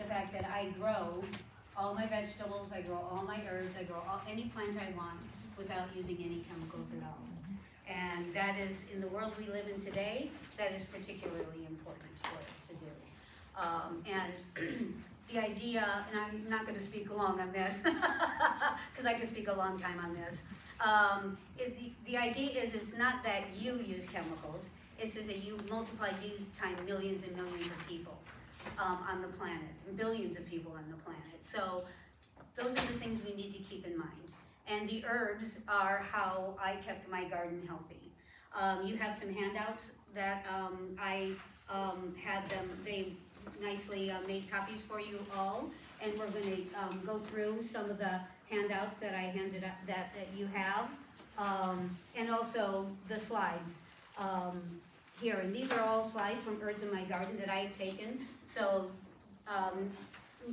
the fact that I grow all my vegetables, I grow all my herbs, I grow all, any plant I want without using any chemicals at all. And that is, in the world we live in today, that is particularly important for us to do. Um, and the idea, and I'm not gonna speak long on this, because I could speak a long time on this. Um, it, the, idea is it's not that you use chemicals, it's just that you multiply you times millions and millions of people um, on the planet, billions of people on the planet. So those are the things we need to keep in mind. And the herbs are how I kept my garden healthy. Um, you have some handouts that um, I um, had them, they nicely uh, made copies for you all. And we're gonna um, go through some of the handouts that I handed up, that, that you have. Um, and also the slides here. And these are all slides from Herbs in My Garden that I have taken. So um,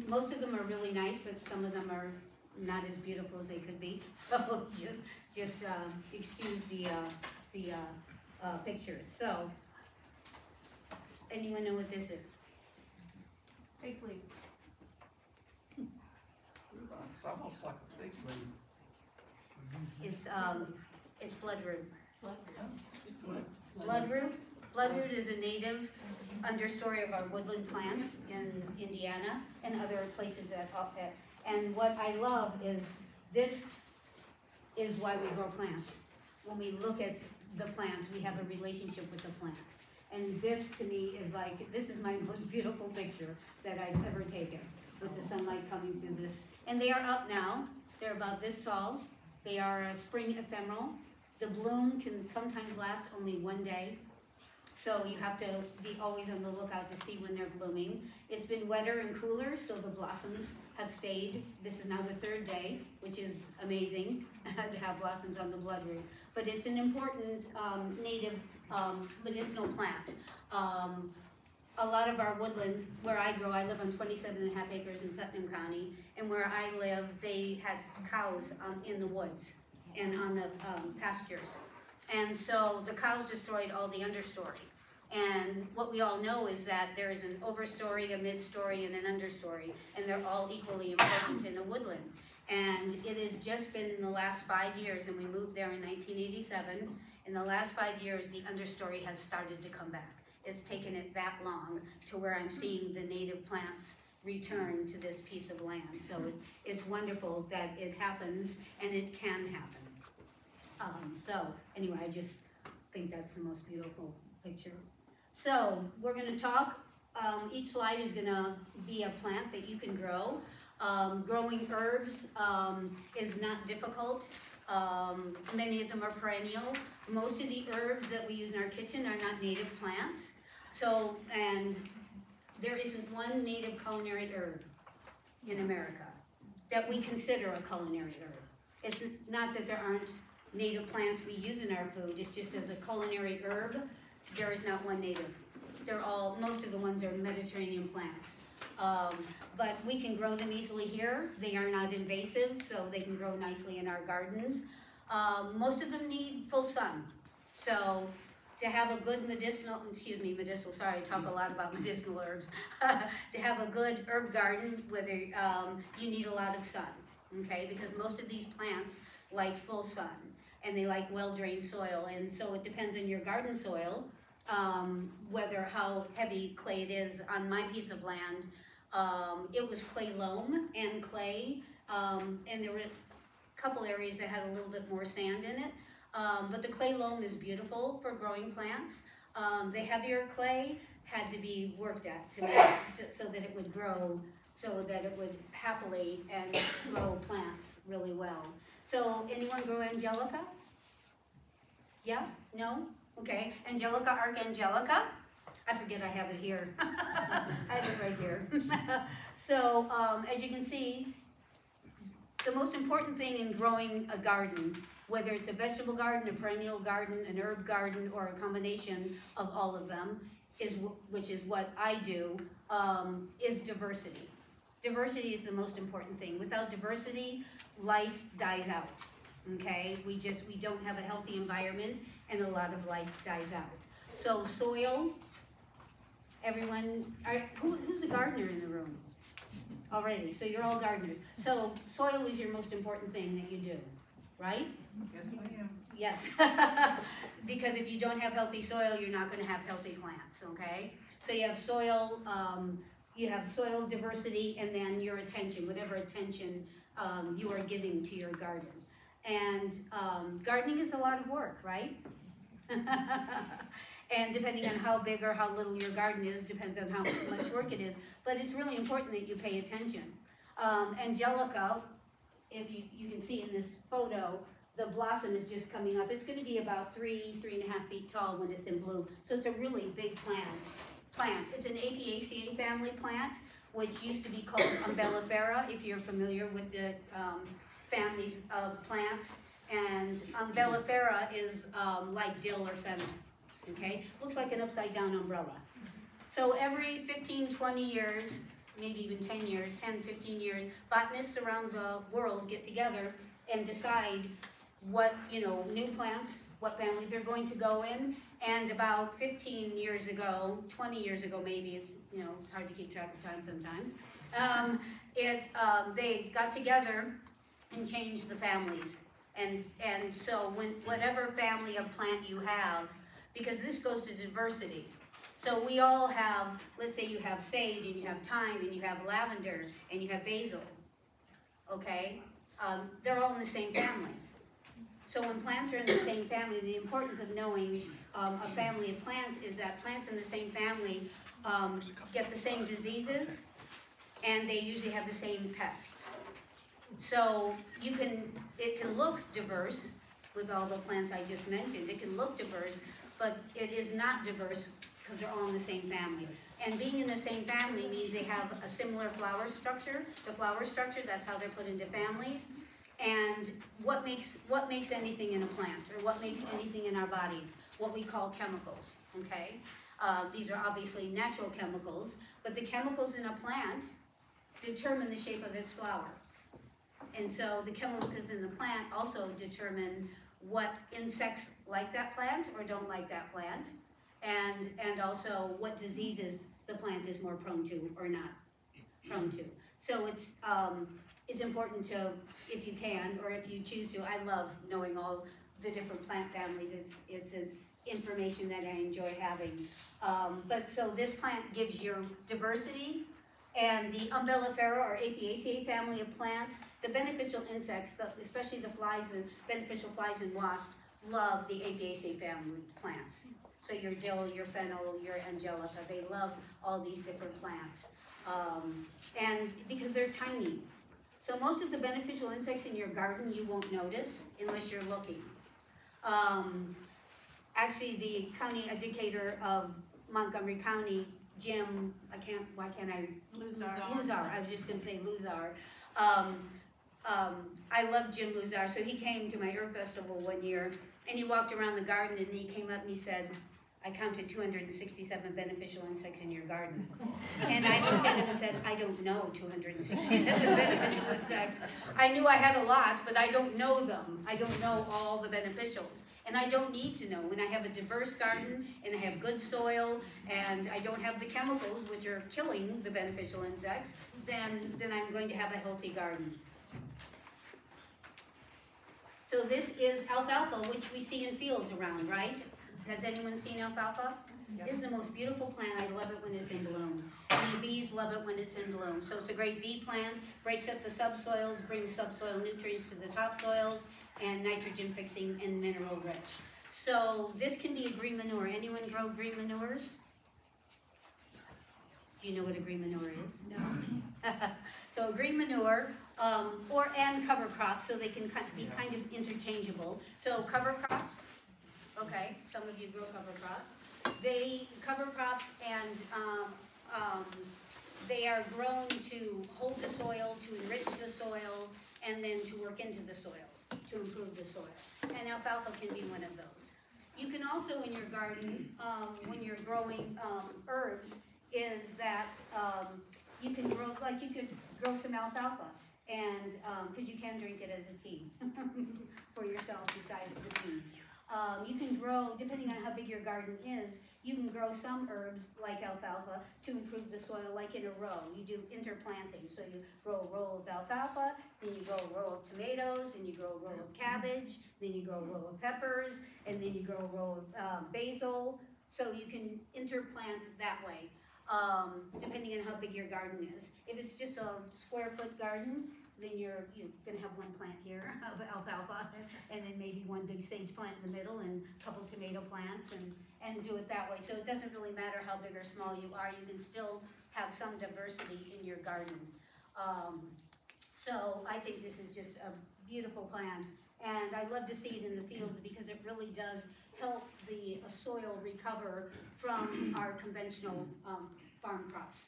most of them are really nice, but some of them are not as beautiful as they could be. So just, just um, excuse the, uh, the uh, uh, pictures. So, anyone know what this is? Fig leaf. It's almost like a fig leaf. It's, um, it's bloodroot. It's what? Bloodroot, bloodroot is a native understory of our woodland plants in Indiana and other places that, uh, that- and what I love is this is why we grow plants. When we look at the plants, we have a relationship with the plant. And this to me is like, this is my most beautiful picture that I've ever taken with the sunlight coming through this. And they are up now, they're about this tall. They are a spring ephemeral. The bloom can sometimes last only one day. So you have to be always on the lookout to see when they're blooming. It's been wetter and cooler, so the blossoms have stayed. This is now the third day, which is amazing to have blossoms on the bloodroot. But it's an important um, native um, medicinal plant. Um, a lot of our woodlands, where I grow, I live on 27 and a half acres in Putnam County, and where I live, they had cows um, in the woods and on the um, pastures. And so the cows destroyed all the understory. And what we all know is that there is an overstory, a midstory, and an understory, and they're all equally important in a woodland. And it has just been in the last five years, and we moved there in 1987. In the last five years, the understory has started to come back. It's taken it that long to where I'm seeing the native plants return to this piece of land. So it's, it's wonderful that it happens, and it can happen. Um, so, anyway, I just think that's the most beautiful picture. So, we're gonna talk, um, each slide is gonna be a plant that you can grow. Um, growing herbs, um, is not difficult. Um, many of them are perennial. Most of the herbs that we use in our kitchen are not native plants. So, and there isn't one native culinary herb in America that we consider a culinary herb. It's not that there aren't native plants we use in our food, it's just as a culinary herb, there is not one native. They're all, most of the ones are Mediterranean plants. Um, but we can grow them easily here, they are not invasive, so they can grow nicely in our gardens. Um, most of them need full sun, so to have a good medicinal, excuse me, medicinal, sorry, I talk a lot about medicinal herbs. to have a good herb garden, whether, um, you need a lot of sun, okay? Because most of these plants like full sun and they like well-drained soil, and so it depends on your garden soil, um, whether how heavy clay it is. On my piece of land, um, it was clay loam and clay, um, and there were a couple areas that had a little bit more sand in it. Um, but the clay loam is beautiful for growing plants. Um, the heavier clay had to be worked at to make so, so that it would grow, so that it would happily and grow plants really well. So anyone grow angelica? Yeah? No? Okay. Angelica archangelica? I forget I have it here. I have it right here. so um, as you can see, the most important thing in growing a garden, whether it's a vegetable garden, a perennial garden, an herb garden, or a combination of all of them, is which is what I do, um, is diversity. Diversity is the most important thing. Without diversity, life dies out. Okay, we just we don't have a healthy environment, and a lot of life dies out. So soil. Everyone, are, who, who's a gardener in the room? already, so you're all gardeners. So soil is your most important thing that you do, right? Yes, ma'am. Yes, because if you don't have healthy soil, you're not gonna have healthy plants, okay? So you have soil, um, you have soil diversity, and then your attention, whatever attention, um, you are giving to your garden. And, um, gardening is a lot of work, right? And depending on how big or how little your garden is, depends on how much work it is, but it's really important that you pay attention. Um, Angelica, if you, you can see in this photo, the blossom is just coming up. It's gonna be about three, three and a half feet tall when it's in bloom. So it's a really big plant. Plant. It's an Apiaceae family plant, which used to be called umbellifera, if you're familiar with the um, families of plants. And umbellifera is um, like dill or fennel. Okay, looks like an upside down umbrella. So every 15, 20 years, maybe even 10 years, 10, 15 years, botanists around the world get together and decide what, you know, new plants, what family they're going to go in. And about 15 years ago, 20 years ago maybe, it's, you know, it's hard to keep track of time sometimes. Um, it, um, they got together and changed the families. And, and so when, whatever family of plant you have, because this goes to diversity. So we all have, let's say you have sage and you have thyme and you have lavender and you have basil, okay? Um, they're all in the same family. So when plants are in the same family, the importance of knowing um, a family of plants is that plants in the same family um, get the same diseases and they usually have the same pests. So you can, it can look diverse with all the plants I just mentioned. It can look diverse, but it is not diverse because they're all in the same family. And being in the same family means they have a similar flower structure. The flower structure, that's how they're put into families. And what makes, what makes anything in a plant, or what makes anything in our bodies? What we call chemicals, okay? Uh, these are obviously natural chemicals, but the chemicals in a plant determine the shape of its flower. And so the chemicals in the plant also determine what insects like that plant or don't like that plant, and, and also what diseases the plant is more prone to or not prone to. So it's, um, it's important to, if you can, or if you choose to, I love knowing all the different plant families, it's, it's an information that I enjoy having. Um, but so this plant gives you diversity, and the umbellifera or Apiaceae family of plants, the beneficial insects, the, especially the flies and beneficial flies and wasps, love the Apiaceae family plants. So your dill, your fennel, your angelica, they love all these different plants. Um, and because they're tiny. So most of the beneficial insects in your garden you won't notice unless you're looking. Um, actually, the county educator of Montgomery County, Jim, I can't, why can't I Luzar. Luzar, I was just gonna say Luzar. Um, um, I love Jim Luzar, so he came to my herb festival one year, and he walked around the garden, and he came up and he said, I counted two hundred and sixty-seven beneficial insects in your garden. And I looked at him and said, I don't know two hundred and sixty-seven beneficial insects. I knew I had a lot, but I don't know them. I don't know all the beneficials. And I don't need to know. When I have a diverse garden and I have good soil and I don't have the chemicals which are killing the beneficial insects, then, then I'm going to have a healthy garden. So this is alfalfa, which we see in fields around, right? Has anyone seen alfalfa? This is the most beautiful plant. I love it when it's in bloom. And the bees love it when it's in bloom. So it's a great bee plant, breaks up the subsoils, brings subsoil nutrients to the topsoils, and nitrogen fixing and mineral rich. So this can be a green manure. Anyone grow green manures? Do you know what a green manure is? No. so a green manure, um, or and cover crops, so they can be kind of interchangeable. So cover crops, okay, some of you grow cover crops. They, cover crops and, um, um, they are grown to hold the soil, to enrich the soil, and then to work into the soil, to improve the soil. And alfalfa can be one of those. You can also in your garden, um, when you're growing, um, herbs, is that, um, you can grow, like you could grow some alfalfa. And, um 'cause cause you can drink it as a tea for yourself besides the teas. Um, you can grow, depending on how big your garden is, you can grow some herbs like alfalfa to improve the soil, like in a row. You do interplanting, so you grow a row of alfalfa, then you grow a row of tomatoes, then you grow a row of cabbage, then you grow a row of peppers, and then you grow a row of um, basil. So you can interplant that way, um, depending on how big your garden is. If it's just a square foot garden, then you're, you're gonna have one plant here of alfalfa, and then maybe one big sage plant in the middle, and a couple tomato plants, and, and do it that way. So it doesn't really matter how big or small you are, you can still have some diversity in your garden. Um, so I think this is just a beautiful plant, and I love to see it in the field because it really does help the soil recover from our conventional, um, farm crops.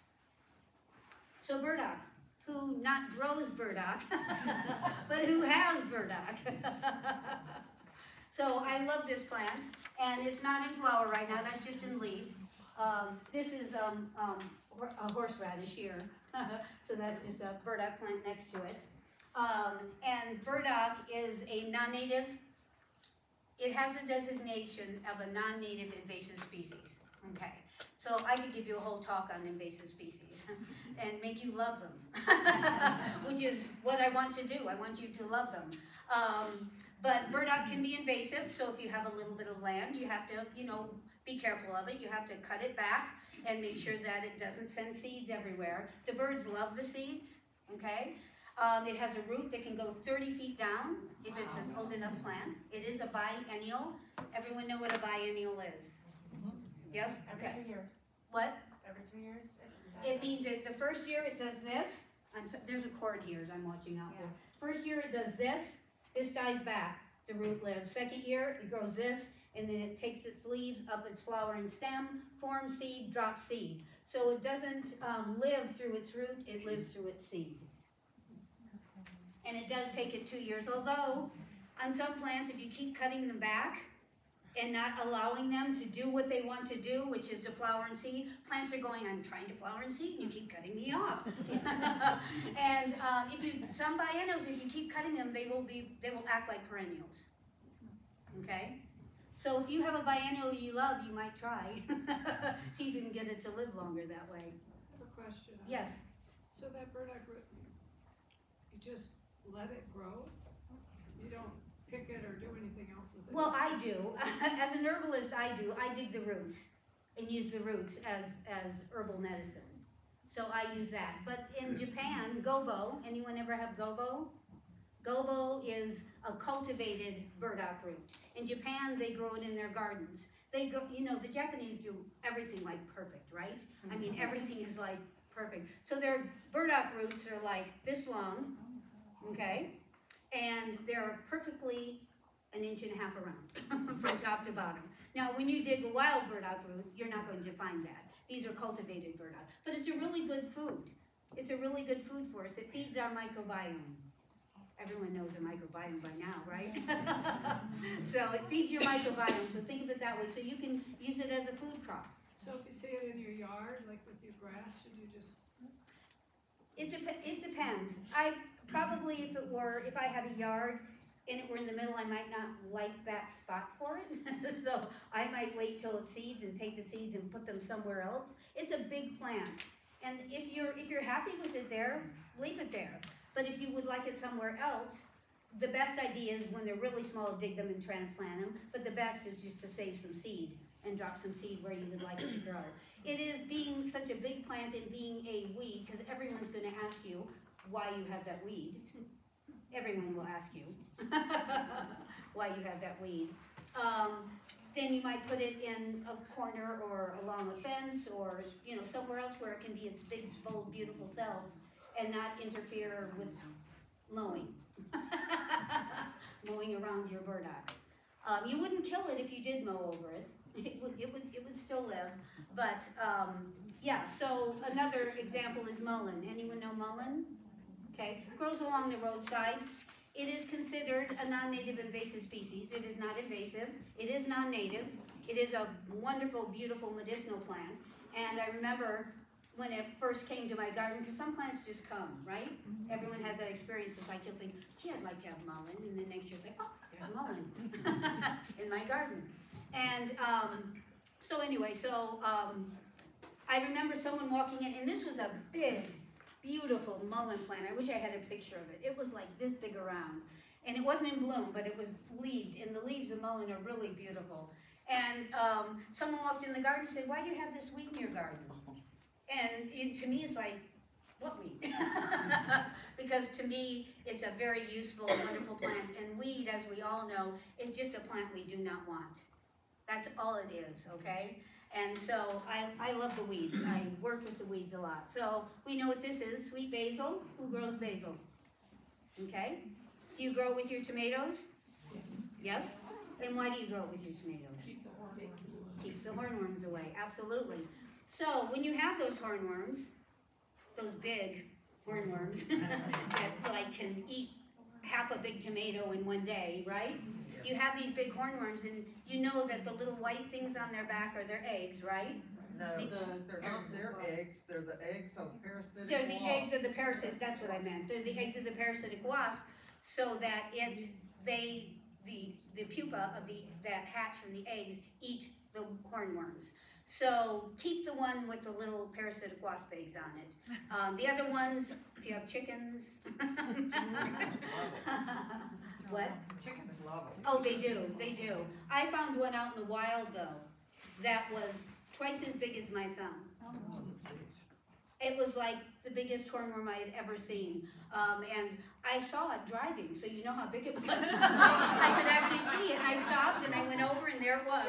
So burdock, who not grows burdock, but who has burdock. So I love this plant, and it's not in flower right now, that's just in leaf. Um, this is, um, um, a horseradish here, so that's just a burdock plant next to it. Um, and burdock is a non-native, it has a designation of a non-native invasive species, okay? So I could give you a whole talk on invasive species and make you love them, which is what I want to do, I want you to love them. Um, but burdock can be invasive, so if you have a little bit of land, you have to, you know, be careful of it. You have to cut it back and make sure that it doesn't send seeds everywhere. The birds love the seeds, okay? Um, it has a root that can go thirty feet down if it's an old enough plant. It is a biennial. Everyone know what a biennial is? Yes? Every Okay. two years, What? every two years. It means that the first year it does this, I'm, so- there's a cord here I'm watching out for. First year it does this, this dies back, the root lives. Second year, it grows this, and then it takes its leaves up its flowering stem, forms seed, drops seed. So it doesn't, um, live through its root, it lives through its seed. And it does take it two years, although on some plants, if you keep cutting them back and not allowing them to do what they want to do, which is to flower and seed, plants are going, I'm trying to flower and seed, and you keep cutting me off. and um, if you, some biennials, if you keep cutting them, they will be, they will act like perennials. Okay? So if you have a biennial you love, you might try. See if you can get it to live longer that way. I have a question. Yes. So that burdock root, you just let it grow? You don't pick it or do anything else with it? Well, I do. As an herbalist, I do. I dig the roots and use the roots as, as herbal medicine. So I use that. But in Japan, gobo, anyone ever have gobo? Gobo is a cultivated burdock root. In Japan, they grow it in their gardens. They go, you know, the Japanese do everything like perfect, right? I mean, mm-hmm. everything is like perfect. So their burdock roots are like this long, okay? And they're perfectly an inch and a half around from top to bottom. Now, when you dig a wild burdock root, you're not going to find that. These are cultivated burdock. But it's a really good food. It's a really good food for us. It feeds our microbiome. Everyone knows a microbiome by now, right? so it feeds your microbiome. So think of it that way. So you can use it as a food crop. So if you see it in your yard, like with your grass, should you just, It dep- it depends. I, probably if it were, if I had a yard and it were in the middle, I might not like that spot for it. So I might wait till it seeds and take the seeds and put them somewhere else. It's a big plant. And if you're, if you're happy with it there, leave it there. But if you would like it somewhere else, the best idea is when they're really small, dig them and transplant them. But the best is just to save some seed and drop some seed where you would like it to grow. It is being such a big plant and being a weed, because everyone's gonna ask you why you have that weed. Everyone will ask you why you have that weed. Um, then you might put it in a corner or along a fence or, you know, somewhere else where it can be its big, bold, beautiful self and not interfere with mowing. Mowing around your burdock. Um, you wouldn't kill it if you did mow over it. It would, it would, it would still live. But, um, yeah, so another example is mullein. Anyone know mullein? Okay, grows along the roadsides. It is considered a non-native invasive species. It is not invasive. It is non-native. It is a wonderful, beautiful medicinal plant. And I remember when it first came to my garden, because some plants just come, right? Everyone has that experience. It's like, you'll think, gee, I'd like to have mullein. And then next year, it's like, oh, there's mullein in my garden. And, um, so anyway, so, um, I remember someone walking in, and this was a big, beautiful mullein plant. I wish I had a picture of it. It was like this big around. And it wasn't in bloom, but it was leaved, and the leaves of mullein are really beautiful. And, um, someone walked in the garden and said, why do you have this weed in your garden? And it, to me, it's like, what weed? because to me, it's a very useful, wonderful plant. And weed, as we all know, is just a plant we do not want. That's all it is, okay? And so I, I love the weeds. I work with the weeds a lot. So we know what this is sweet basil. Who grows basil? Okay? Do you grow it with your tomatoes? Yes? And why do you grow it with your tomatoes? keeps the hornworms away, absolutely. So when you have those hornworms, those big hornworms that like can eat half a big tomato in one day, right? You have these big hornworms and you know that the little white things on their back are their eggs, right? No, they're not their eggs, they're the eggs of parasitic They're the wasp. eggs of the parasites, that's what I meant, they're the eggs of the parasitic wasp, so that it, they, the, the pupa of the, that hatch from the eggs eat the hornworms. So keep the one with the little parasitic wasp eggs on it. Um, the other ones, if you have chickens. What? Chickens love them. Oh, they do, they do. I found one out in the wild though, that was twice as big as my thumb. It was like the biggest hornworm I had ever seen. Um, and I saw it driving, so you know how big it was. I could actually see it, and I stopped and I went over, and there it was.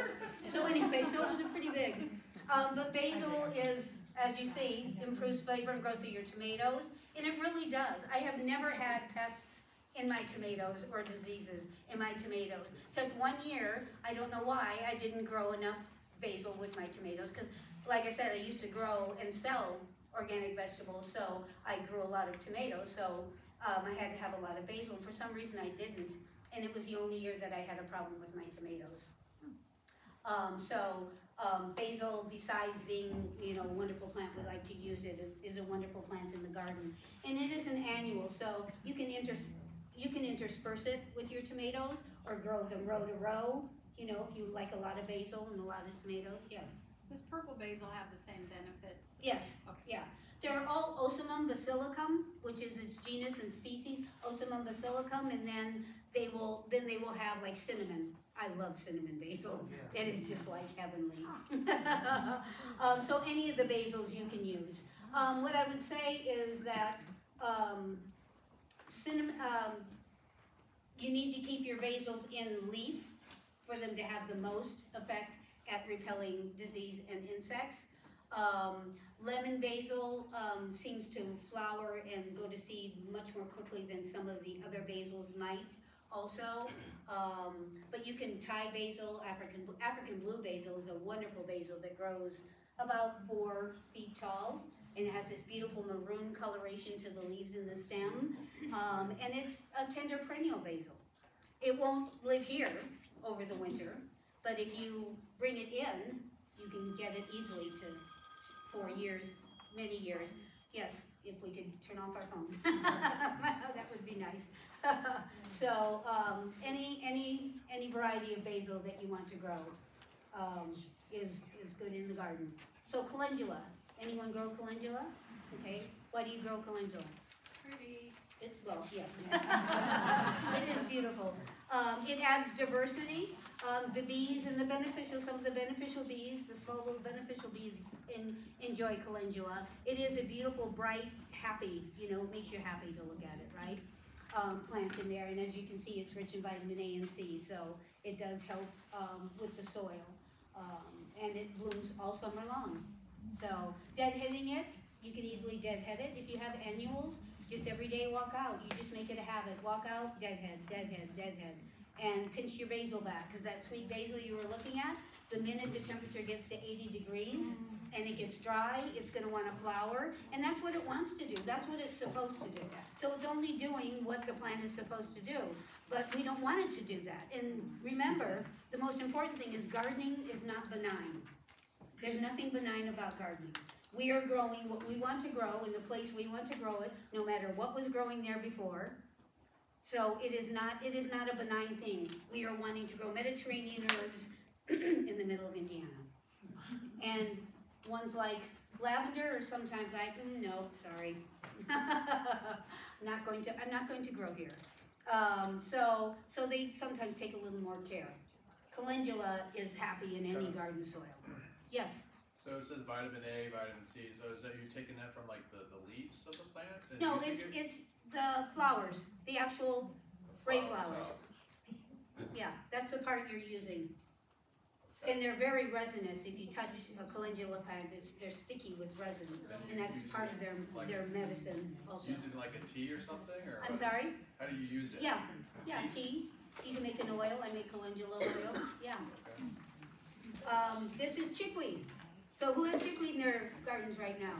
So anyway, so it was a pretty big. Um, but basil is, as you see, improves flavor and growth of your tomatoes, and it really does. I have never had pests in my tomatoes or diseases in my tomatoes. Except one year, I don't know why, I didn't grow enough basil with my tomatoes, because like I said, I used to grow and sell organic vegetables, so I grew a lot of tomatoes, so um, I had to have a lot of basil, for some reason I didn't, and it was the only year that I had a problem with my tomatoes. Um, so, um, basil, besides being, you know, a wonderful plant, we like to use it, is, a wonderful plant in the garden. And it is an annual, so you can inter, you can intersperse it with your tomatoes, or grow them row to row, you know, if you like a lot of basil and a lot of tomatoes, yes. Does purple basil have the same benefits? Yes, Okay. yeah. They're all Ocimum basilicum, which is its genus and species, Ocimum basilicum, and then they will, then they will have like cinnamon. I love cinnamon basil. That is just like heavenly. um, so any of the basils you can use. Um, what I would say is that um, cinnamon, um, you need to keep your basils in leaf for them to have the most effect at repelling disease and insects. Um, lemon basil um, seems to flower and go to seed much more quickly than some of the other basils might also. Um, but you can Thai basil, African, African blue basil is a wonderful basil that grows about four feet tall and it has this beautiful maroon coloration to the leaves and the stem. Um, and it's a tender perennial basil. It won't live here over the winter, but if you bring it in, you can get it easily to four years, many years. Yes, if we could turn off our phones. that would be nice. so, um, any, any, any variety of basil that you want to grow um, is, is good in the garden. So, calendula. Anyone grow calendula? Okay. Why do you grow calendula? Pretty. It, well, yes. it is beautiful. Um, it adds diversity. Um, the bees and the beneficial, some of the beneficial bees, the small little beneficial bees in, enjoy calendula. It is a beautiful, bright, happy, you know, makes you happy to look at it, right? Um, plant in there, and as you can see, it's rich in vitamin A and C, so it does help um, with the soil. Um, and it blooms all summer long. So, deadheading it, you can easily deadhead it. If you have annuals, just every day walk out. You just make it a habit. Walk out, deadhead, deadhead, deadhead. And pinch your basil back, because that sweet basil you were looking at, the minute the temperature gets to 80 degrees and it gets dry, it's going to want to flower. And that's what it wants to do. That's what it's supposed to do. So it's only doing what the plant is supposed to do. But we don't want it to do that. And remember, the most important thing is gardening is not benign. There's nothing benign about gardening. We are growing what we want to grow in the place we want to grow it, no matter what was growing there before. So it is not, it is not a benign thing. We are wanting to grow Mediterranean herbs in the middle of Indiana. And ones like lavender, or sometimes I, mm, no, sorry. I'm not going to, I'm not going to grow here. Um, so, so they sometimes take a little more care. Calendula is happy in any garden soil. Yes, So it says vitamin A, vitamin C, so is that you've taken that from like the, the leaves of the plant? and no, it's, it? it's the flowers, the actual ray Flowers, oh. Yeah, that's the part you're using. And they're very resinous, if you touch a calendula plant, it's, they're sticky with resin, and that's part of their, their medicine also. In like a tea or something, or I'm sorry? how do you use it? Yeah, yeah, tea, you can make an oil, I make calendula oil, yeah. Okay. Um, this is chickweed, so who has chickweed in their gardens right now?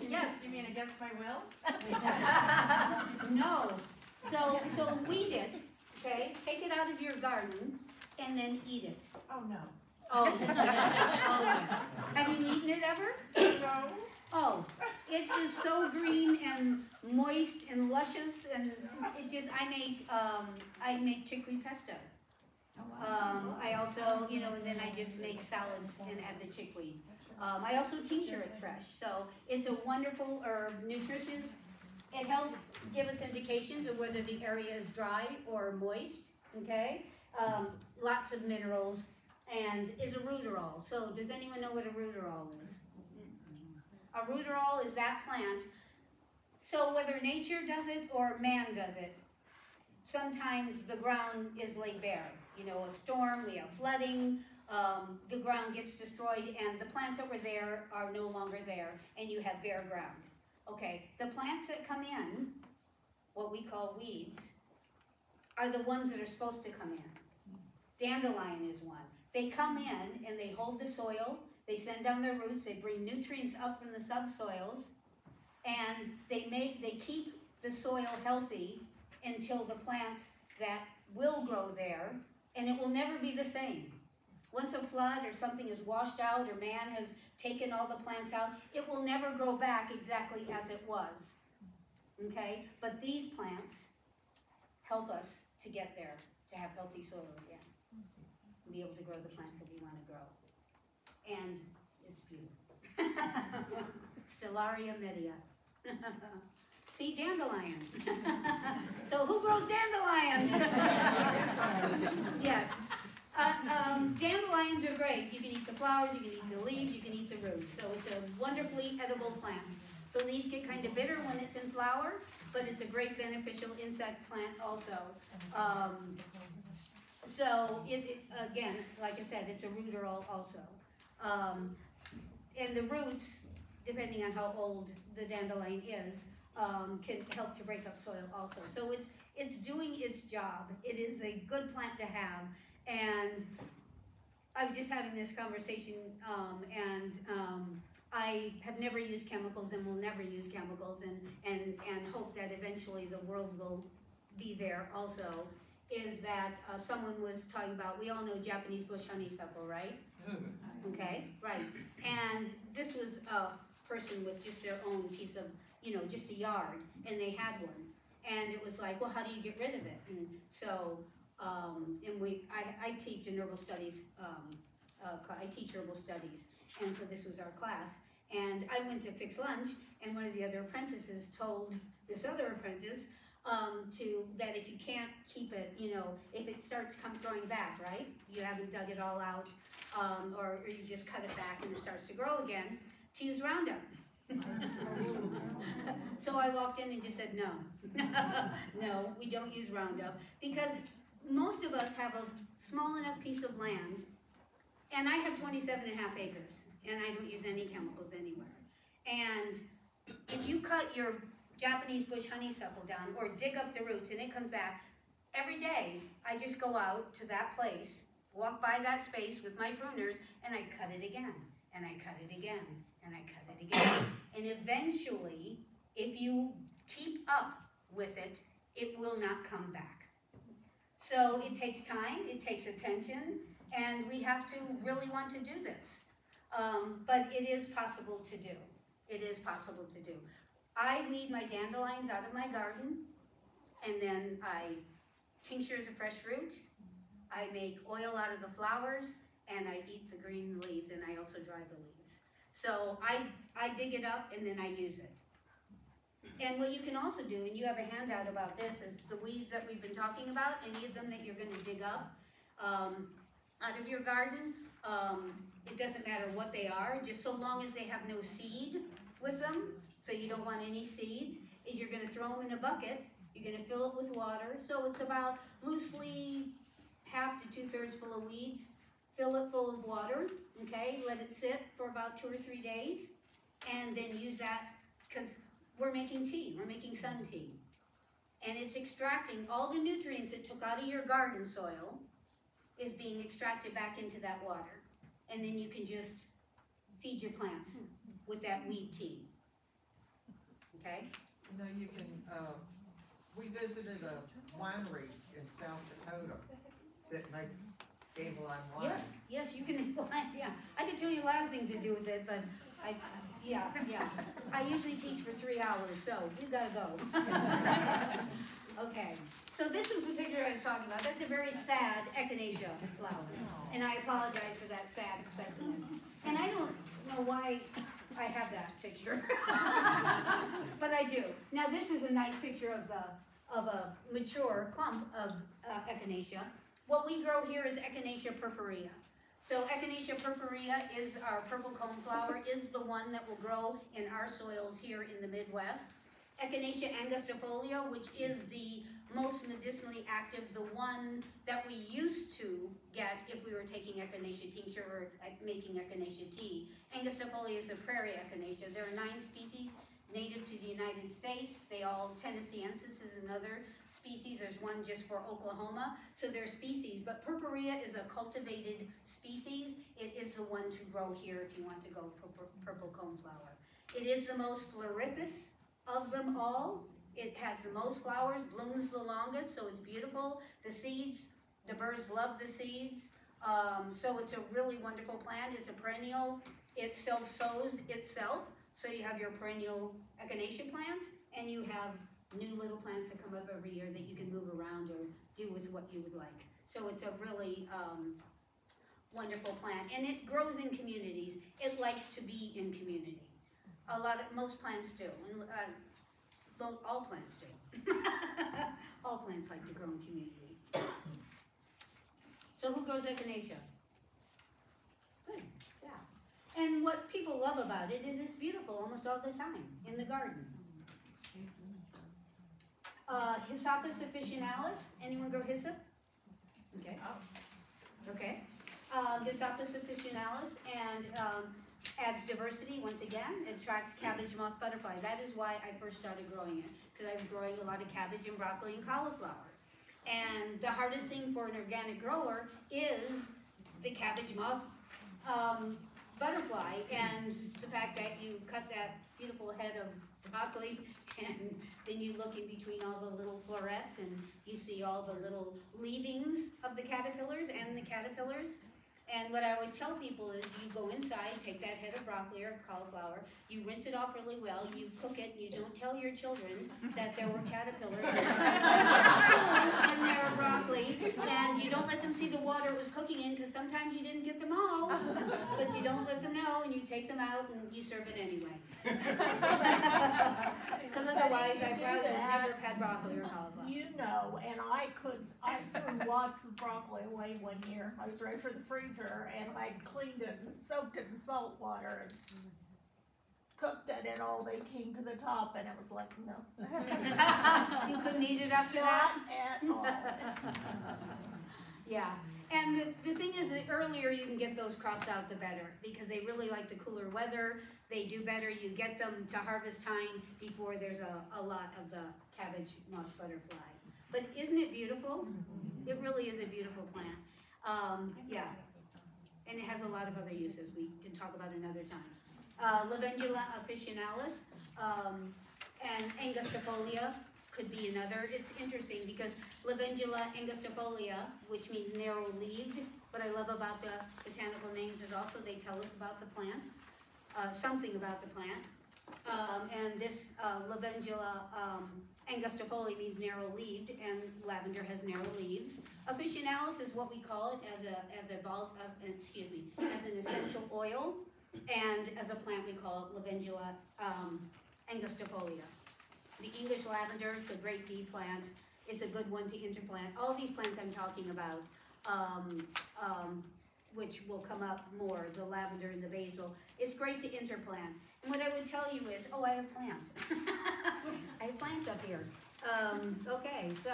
You Yes. mean- You mean against my will? No, so, so weed it, okay, take it out of your garden, and then eat it. Oh, no. Oh, oh, yes. Have you eaten it ever? No? Oh, it is so green and moist and luscious, and it just, I make, um, I make chickweed pesto. Um, I also, you know, and then I just make salads and add the chickweed. Um, I also tincture it fresh, so it's a wonderful herb, nutritious. It helps give us indications of whether the area is dry or moist, okay? Um, lots of minerals, and is a ruderal. So does anyone know what a ruderal is? A ruderal is that plant. So whether nature does it or man does it, sometimes the ground is laid bare. You know, a storm, we have flooding, um, the ground gets destroyed, and the plants that were there are no longer there, and you have bare ground. Okay, the plants that come in, what we call weeds, are the ones that are supposed to come in. Dandelion is one. They come in and they hold the soil, they send down their roots, they bring nutrients up from the subsoils, and they make, they keep the soil healthy until the plants that will grow there, and it will never be the same. Once a flood or something is washed out or man has taken all the plants out, it will never grow back exactly as it was. Okay? But these plants help us to get there, to have healthy soil again. And be able to grow the plants that we want to grow. And it's beautiful. Stellaria media. See, dandelion. so who grows dandelions? yes. Uh, um, dandelions are great. You can eat the flowers, you can eat the leaves, you can eat the roots. So it's a wonderfully edible plant. The leaves get kind of bitter when it's in flower, but it's a great beneficial insect plant also. Um, so it, it, again, like I said, it's a ruderal also. Um, and the roots, depending on how old the dandelion is, um, can help to break up soil also. So it's, it's doing its job. It is a good plant to have. And I was just having this conversation, um, and, um, I have never used chemicals and will never use chemicals and, and, and hope that eventually the world will be there also, is that, uh, someone was talking about, we all know Japanese bush honeysuckle, right? Okay, right, and this was a person with just their own piece of, you know, just a yard, and they had one. And it was like, well, how do you get rid of it? And so, um, and we, I, I teach in herbal studies, um, uh, I teach herbal studies, and so this was our class. And I went to fix lunch, and one of the other apprentices told this other apprentice, um, to, that if you can't keep it, you know, if it starts come growing back, right? You haven't dug it all out, um, or, or you just cut it back and it starts to grow again, to use Roundup. so I walked in and just said, no, no, we don't use Roundup because most of us have a small enough piece of land, and I have 27 and a half acres, and I don't use any chemicals anywhere. And if you cut your Japanese bush honeysuckle down or dig up the roots and it comes back, every day I just go out to that place, walk by that space with my pruners, and I cut it again, and I cut it again, and I cut it again. and eventually, if you keep up with it, it will not come back. So it takes time, it takes attention, and we have to really want to do this. Um, but it is possible to do. It is possible to do. I weed my dandelions out of my garden, and then I tincture the fresh root. I make oil out of the flowers, and I eat the green leaves, and I also dry the leaves. So I, I dig it up and then I use it. And what you can also do, and you have a handout about this, is the weeds that we've been talking about, any of them that you're gonna dig up, um, out of your garden, um, it doesn't matter what they are, just so long as they have no seed with them, so you don't want any seeds, is you're gonna throw them in a bucket, you're gonna fill it with water, so it's about loosely half to two-thirds full of weeds, fill it full of water, okay, let it sit for about two or three days, and then use that, cause we're making tea, we're making sun tea. And it's extracting all the nutrients it took out of your garden soil is being extracted back into that water. And then you can just feed your plants with that weed tea. Okay? You know, you can, uh, we visited a winery in South Dakota that makes Gameline wine. Yes, yes, you can, yeah, I could tell you a lot of things to do with it, but I, yeah, yeah. I usually teach for three hours, so you gotta go. Okay, so this was the picture I was talking about, that's a very sad echinacea flower, and I apologize for that sad specimen. And I don't know why I have that picture, but I do. Now, this is a nice picture of the, of a mature clump of uh, echinacea. What we grow here is Echinacea purpurea. So Echinacea purpurea is our purple cone flower, is the one that will grow in our soils here in the Midwest. Echinacea angustifolia, which is the most medicinally active, the one that we used to get if we were taking echinacea tincture or uh, making echinacea tea. Angustifolia is a prairie echinacea. There are nine species native to the United States. They all, Tennesseensis is another species. There's one just for Oklahoma. So they're species, but purpurea is a cultivated species. It is the one to grow here if you want to go purple, purple cone flower. It is the most floriferous of them all. It has the most flowers, blooms the longest, so it's beautiful. The seeds, the birds love the seeds. Um, so it's a really wonderful plant. It's a perennial. It self-sows itself. So you have your perennial echinacea plants, and you have new little plants that come up every year that you can move around or do with what you would like. So it's a really um, wonderful plant, and it grows in communities. It likes to be in community. A lot of most plants do, and uh, all plants do. all plants like to grow in community. So who grows echinacea? Good. And what people love about it is it's beautiful almost all the time in the garden. Uh, Hyssopus officinalis, anyone grow hyssop? Okay. Okay. Uh, Hyssopus officinalis and, um, adds diversity once again, it attracts cabbage moth butterfly. That is why I first started growing it, because I was growing a lot of cabbage and broccoli and cauliflower. And the hardest thing for an organic grower is the cabbage moth, um, butterfly and the fact that you cut that beautiful head of broccoli and then you look in between all the little florets and you see all the little leavings of the caterpillars and the caterpillars. And what I always tell people is you go inside, take that head of broccoli or cauliflower, you rinse it off really well, you cook it, and you don't tell your children that there were caterpillars in their broccoli, and you don't let them see the water it was cooking in, because sometimes you didn't get them all, but you don't let them know, and you take them out and you serve it anyway. Because otherwise, I'd rather never have had broccoli or cauliflower. You know, and I could, I threw lots of broccoli away one year. I was ready for the freezer and I cleaned it and soaked it in salt water and cooked it and all they came to the top and it was like, no. You couldn't eat it after that? Not at all. Yeah, and the, the thing is, the earlier you can get those crops out, the better, because they really like the cooler weather. They do better, you get them to harvest time before there's a, a lot of the cabbage moth butterfly. But isn't it beautiful? It really is a beautiful plant. Um, yeah, and it has a lot of other uses we can talk about another time. Uh, Lavandula officinalis, um, and angustifolia could be another. It's interesting because Lavandula angustifolia, which means narrow-leaved, what I love about the botanical names is also they tell us about the plant, uh, something about the plant. Um, and this, uh, Lavandula, um, Angustifolia means narrow-leaved, and lavender has narrow leaves. Officinalis is what we call it as a, as a uh, excuse me, as an essential oil, and as a plant, we call it Lavandula, um, angustifolia. The English lavender, it's a great bee plant, it's a good one to interplant. All these plants I'm talking about, um, um, which will come up more, the lavender and the basil, it's great to interplant. And what I would tell you is, oh, I have plants. I have plants up here. Um, okay, so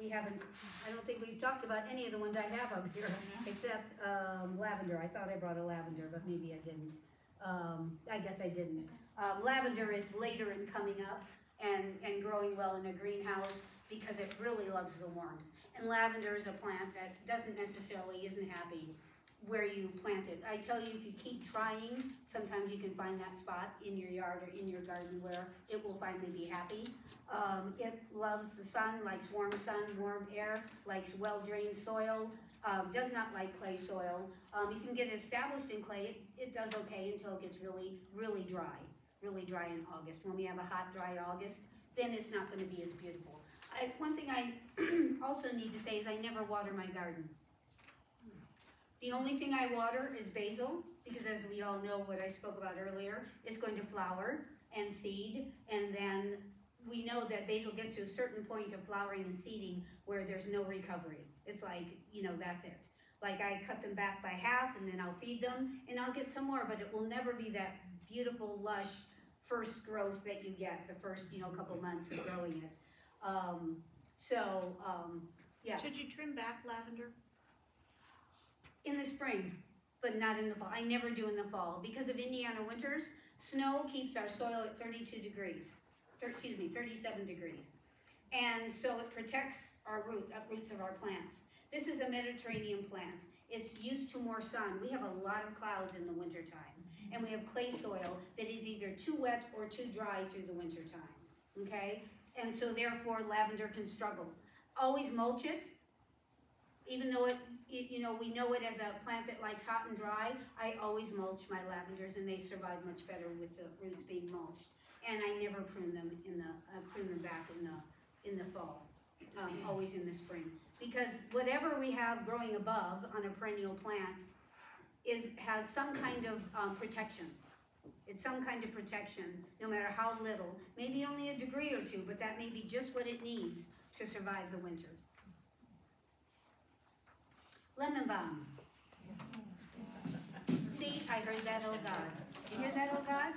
we haven't, I don't think we've talked about any of the ones I have up here, except, um, lavender. I thought I brought a lavender, but maybe I didn't. Um, I guess I didn't. Um, lavender is later in coming up and, and growing well in a greenhouse because it really loves the warmth. And lavender is a plant that doesn't necessarily, isn't happy where you plant it. I tell you, if you keep trying, sometimes you can find that spot in your yard or in your garden where it will finally be happy. Um, it loves the sun, likes warm sun, warm air, likes well-drained soil, um, does not like clay soil. Um, if you can get it established in clay, it, it does okay until it gets really, really dry, really dry in August. When we have a hot, dry August, then it's not gonna be as beautiful. I, one thing I also need to say is I never water my garden. The only thing I water is basil, because as we all know, what I spoke about earlier, it's going to flower and seed, and then we know that basil gets to a certain point of flowering and seeding where there's no recovery. It's like, you know, that's it. Like I cut them back by half and then I'll feed them and I'll get some more, but it will never be that beautiful, lush first growth that you get the first, you know, couple months of growing it. Um, so, um, Yeah. Should you trim back lavender? In the spring, but not in the fall. I never do in the fall because of Indiana winters. Snow keeps our soil at 32 degrees, excuse me, 37 degrees. And so it protects our root, uh, roots of our plants. This is a Mediterranean plant. It's used to more sun. We have a lot of clouds in the wintertime. And we have clay soil that is either too wet or too dry through the wintertime. Okay? And so therefore lavender can struggle. Always mulch it. Even though it, it- you know, we know it as a plant that likes hot and dry, I always mulch my lavenders and they survive much better with the roots being mulched. And I never prune them in the, uh, prune them back in the, in the fall, um, always in the spring. Because whatever we have growing above on a perennial plant is, has some kind of, um, protection. It's some kind of protection, no matter how little, maybe only a degree or two, but that may be just what it needs to survive the winter. Lemon balm. See, I heard that, oh God. You hear that, oh God?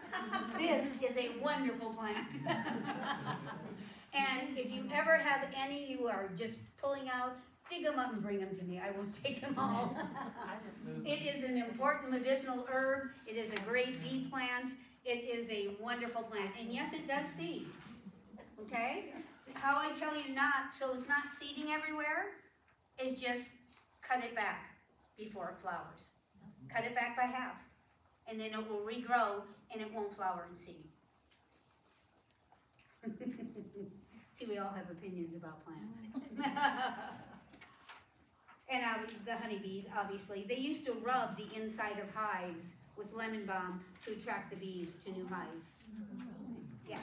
This is a wonderful plant. And if you ever have any you are just pulling out, dig them up and bring them to me. I will take them all. It is an important medicinal herb. It is a great bee plant. It is a wonderful plant. And yes, it does seed. Okay? How I tell you not, so it's not seeding everywhere, is just cut it back before it flowers. Cut it back by half. And then it will regrow and it won't flower and seed. See, we all have opinions about plants. and um, the honeybees, obviously, they used to rub the inside of hives with lemon balm to attract the bees to new hives. Yeah.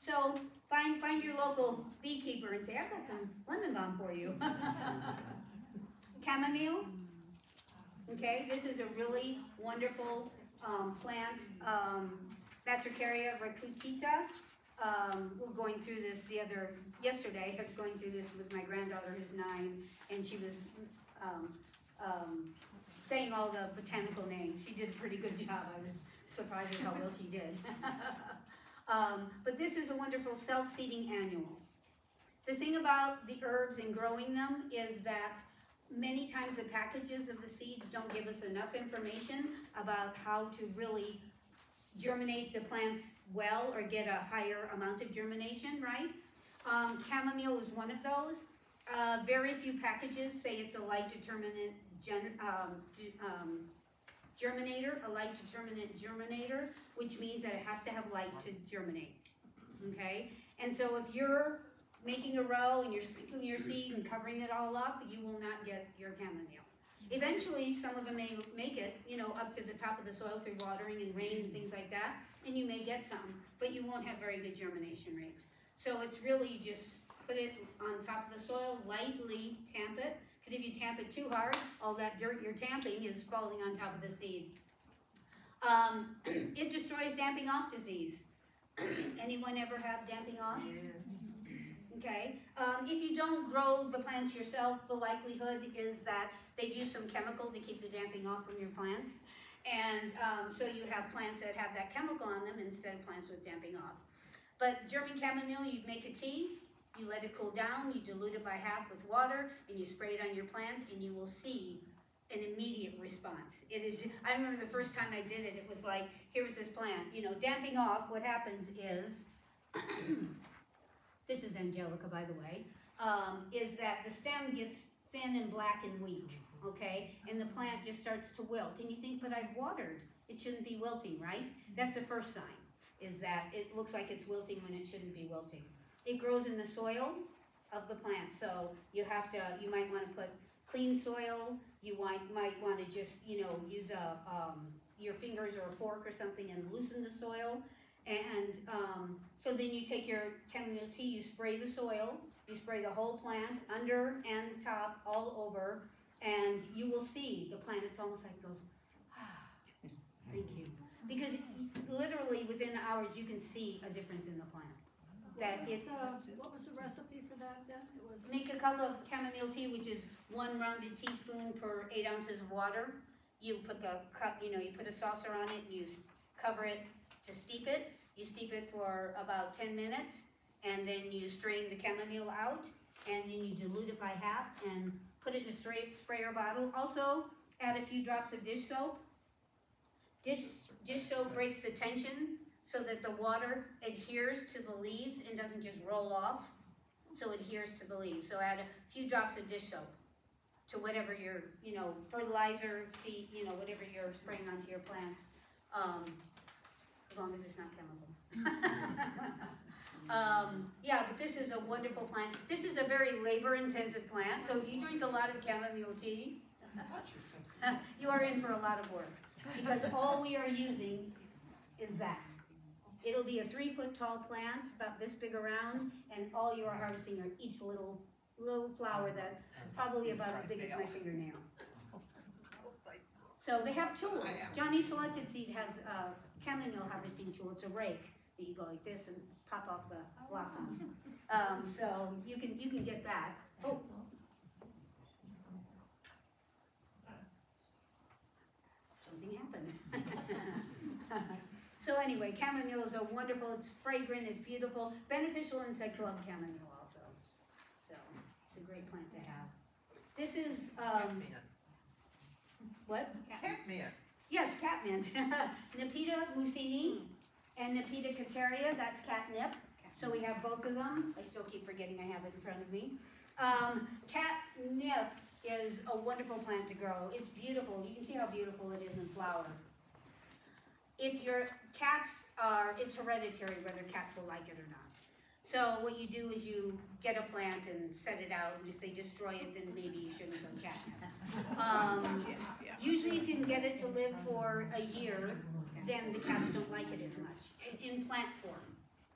So find find your local beekeeper and say, I've got some lemon balm for you. Chamomile. Okay, this is a really wonderful um, plant. Um, Matricaria recutita. Um, we're going through this the other yesterday. I was going through this with my granddaughter, who's nine, and she was um, um, saying all the botanical names. She did a pretty good job. I was surprised at how well she did. um, but this is a wonderful self-seeding annual. The thing about the herbs and growing them is that many times the packages of the seeds don't give us enough information about how to really germinate the plants well or get a higher amount of germination, right? Um, chamomile is one of those. Uh, very few packages say it's a light determinant gen, um, um, germinator, a light determinant germinator, which means that it has to have light to germinate. Okay? And so if you're making a row and you're sprinkling your seed and covering it all up, you will not get your chamomile. Eventually, some of them may make it, you know, up to the top of the soil through watering and rain and things like that, and you may get some, but you won't have very good germination rates. So it's really just put it on top of the soil, lightly tamp it, because if you tamp it too hard, all that dirt you're tamping is falling on top of the seed. Um, it destroys damping off disease. Anyone ever have damping off? Okay, um, if you don't grow the plants yourself, the likelihood is that they use some chemical to keep the damping off from your plants. And, um, so you have plants that have that chemical on them instead of plants with damping off. But German chamomile, you make a tea, you let it cool down, you dilute it by half with water, and you spray it on your plants, and you will see an immediate response. It is, I remember the first time I did it, it was like, here was this plant, you know, damping off, what happens is, this is Angelica, by the way, um, is that the stem gets thin and black and weak, okay? And the plant just starts to wilt, and you think, but I've watered, it shouldn't be wilting, right? That's the first sign, is that it looks like it's wilting when it shouldn't be wilting. It grows in the soil of the plant, so you have to, you might wanna put clean soil, you might, might wanna just, you know, use a, um, your fingers or a fork or something and loosen the soil. And, um, so then you take your chamomile tea, you spray the soil, you spray the whole plant, under and top, all over, and you will see the plant, it's almost like goes, ah, thank you. Because literally within hours, you can see a difference in the plant. That What it, was the, what was the recipe for that then? It was, Make a cup of chamomile tea, which is one rounded teaspoon per eight ounces of water. You put the cup, you know, you put a saucer on it, and you cover it to steep it. You steep it for about ten minutes, and then you strain the chamomile out, and then you dilute it by half and put it in a spray, sprayer bottle. Also, add a few drops of dish soap. Dish, dish soap breaks the tension so that the water adheres to the leaves and doesn't just roll off so it adheres to the leaves. So add a few drops of dish soap to whatever your, you know, fertilizer, seed, you know, whatever you're spraying onto your plants. Um, long as it's not chemicals. um, yeah, but this is a wonderful plant. This is a very labor-intensive plant, so if you drink a lot of chamomile tea, you are in for a lot of work because all we are using is that. It'll be a three foot tall plant, about this big around, and all you are harvesting are each little, little flower that probably about as big as my fingernail. So they have tools. Johnny Selected Seed has a chamomile harvesting tool. It's a rake that you go like this and pop off the blossoms. Um, so you can, you can get that. Oh. Something happened. So anyway, chamomile is a wonderful, it's fragrant, it's beautiful. Beneficial insects love chamomile also. So it's a great plant to have. This is, um, what? Catmint. Yes, catmint. Nepeta mussinii and Nepeta cataria, that's catnip. So we have both of them. I still keep forgetting I have it in front of me. Um, catnip is a wonderful plant to grow. It's beautiful. You can see how beautiful it is in flower. If your cats are, it's hereditary whether cats will like it or not. So what you do is you get a plant and set it out, and if they destroy it, then maybe you shouldn't go catnip. Um, Usually if you can get it to live for a year, then the cats don't like it as much, in, in plant form.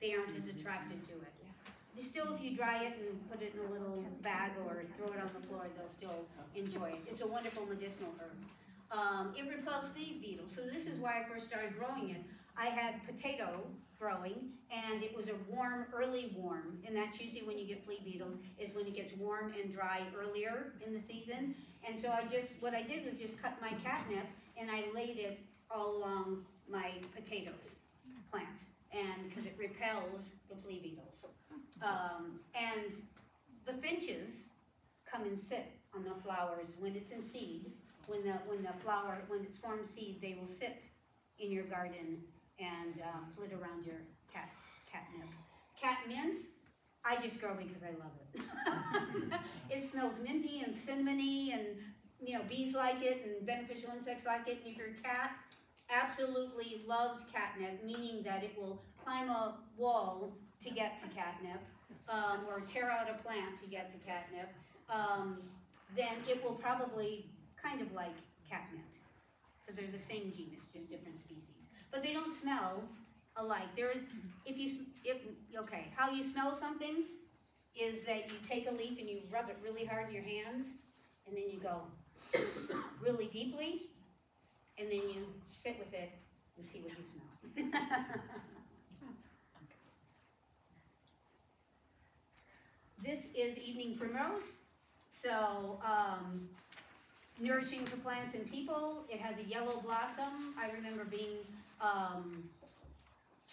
They aren't as attracted to it. Still, if you dry it and put it in a little bag or throw it on the floor, they'll still enjoy it. It's a wonderful medicinal herb. Um, it repels flea beetles, so this is why I first started growing it. I had potato growing, and it was a warm, early warm, and that's usually when you get flea beetles, is when it gets warm and dry earlier in the season. And so I just, what I did was just cut my catnip, and I laid it all along my potatoes plant, and, because it repels the flea beetles. Um, and the finches come and sit on the flowers when it's in seed, when the, when the flower, when it's formed seed, they will sit in your garden and, um, flit around your cat, catnip. Catmint, I just grow because I love it. It smells minty and cinnamony and, you know, bees like it and beneficial insects like it, and if your cat absolutely loves catnip, meaning that it will climb a wall to get to catnip, um, or tear out a plant to get to catnip, um, then it will probably kind of like catnip because they're the same genus, just different species. But they don't smell alike. There is, if you, if, okay, how you smell something is that you take a leaf and you rub it really hard in your hands, and then you go really deeply, and then you sit with it and see what you smell. This is evening primrose, so, um, nourishing to plants and people. It has a yellow blossom. I remember being, um,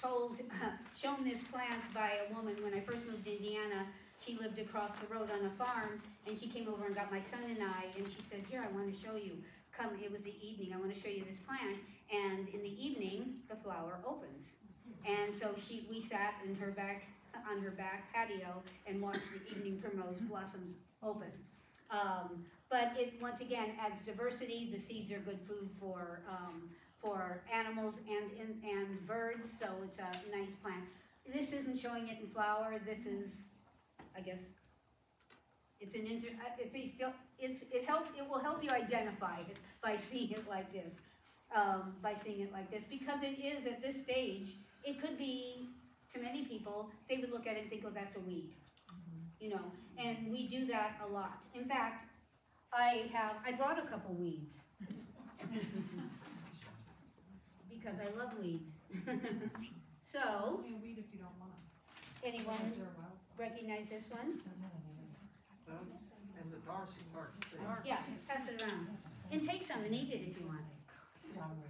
told, shown this plant by a woman when I first moved to Indiana. She lived across the road on a farm, and she came over and got my son and I, and she said, here, I wanna show you. Come, it was the evening, I wanna show you this plant, and in the evening, the flower opens. And so she, we sat in her back, on her back patio and watched the evening primrose blossoms open. Um, but it, once again, adds diversity, the seeds are good food for, um, for animals and, and, and birds, so it's a nice plant. This isn't showing it in flower, this is, I guess, it's an inter, uh, it's a still, it's, it help, it will help you identify it by seeing it like this. Um, by seeing it like this, because it is at this stage, it could be, to many people, they would look at it and think, oh, that's a weed. You know, and we do that a lot. In fact, I have, I brought a couple weeds. Because I love weeds. So, Only a weed if you don't want them. anyone recognize this one? And the Darcy's hard to see. Yeah, pass it around. And take some and eat it if you want.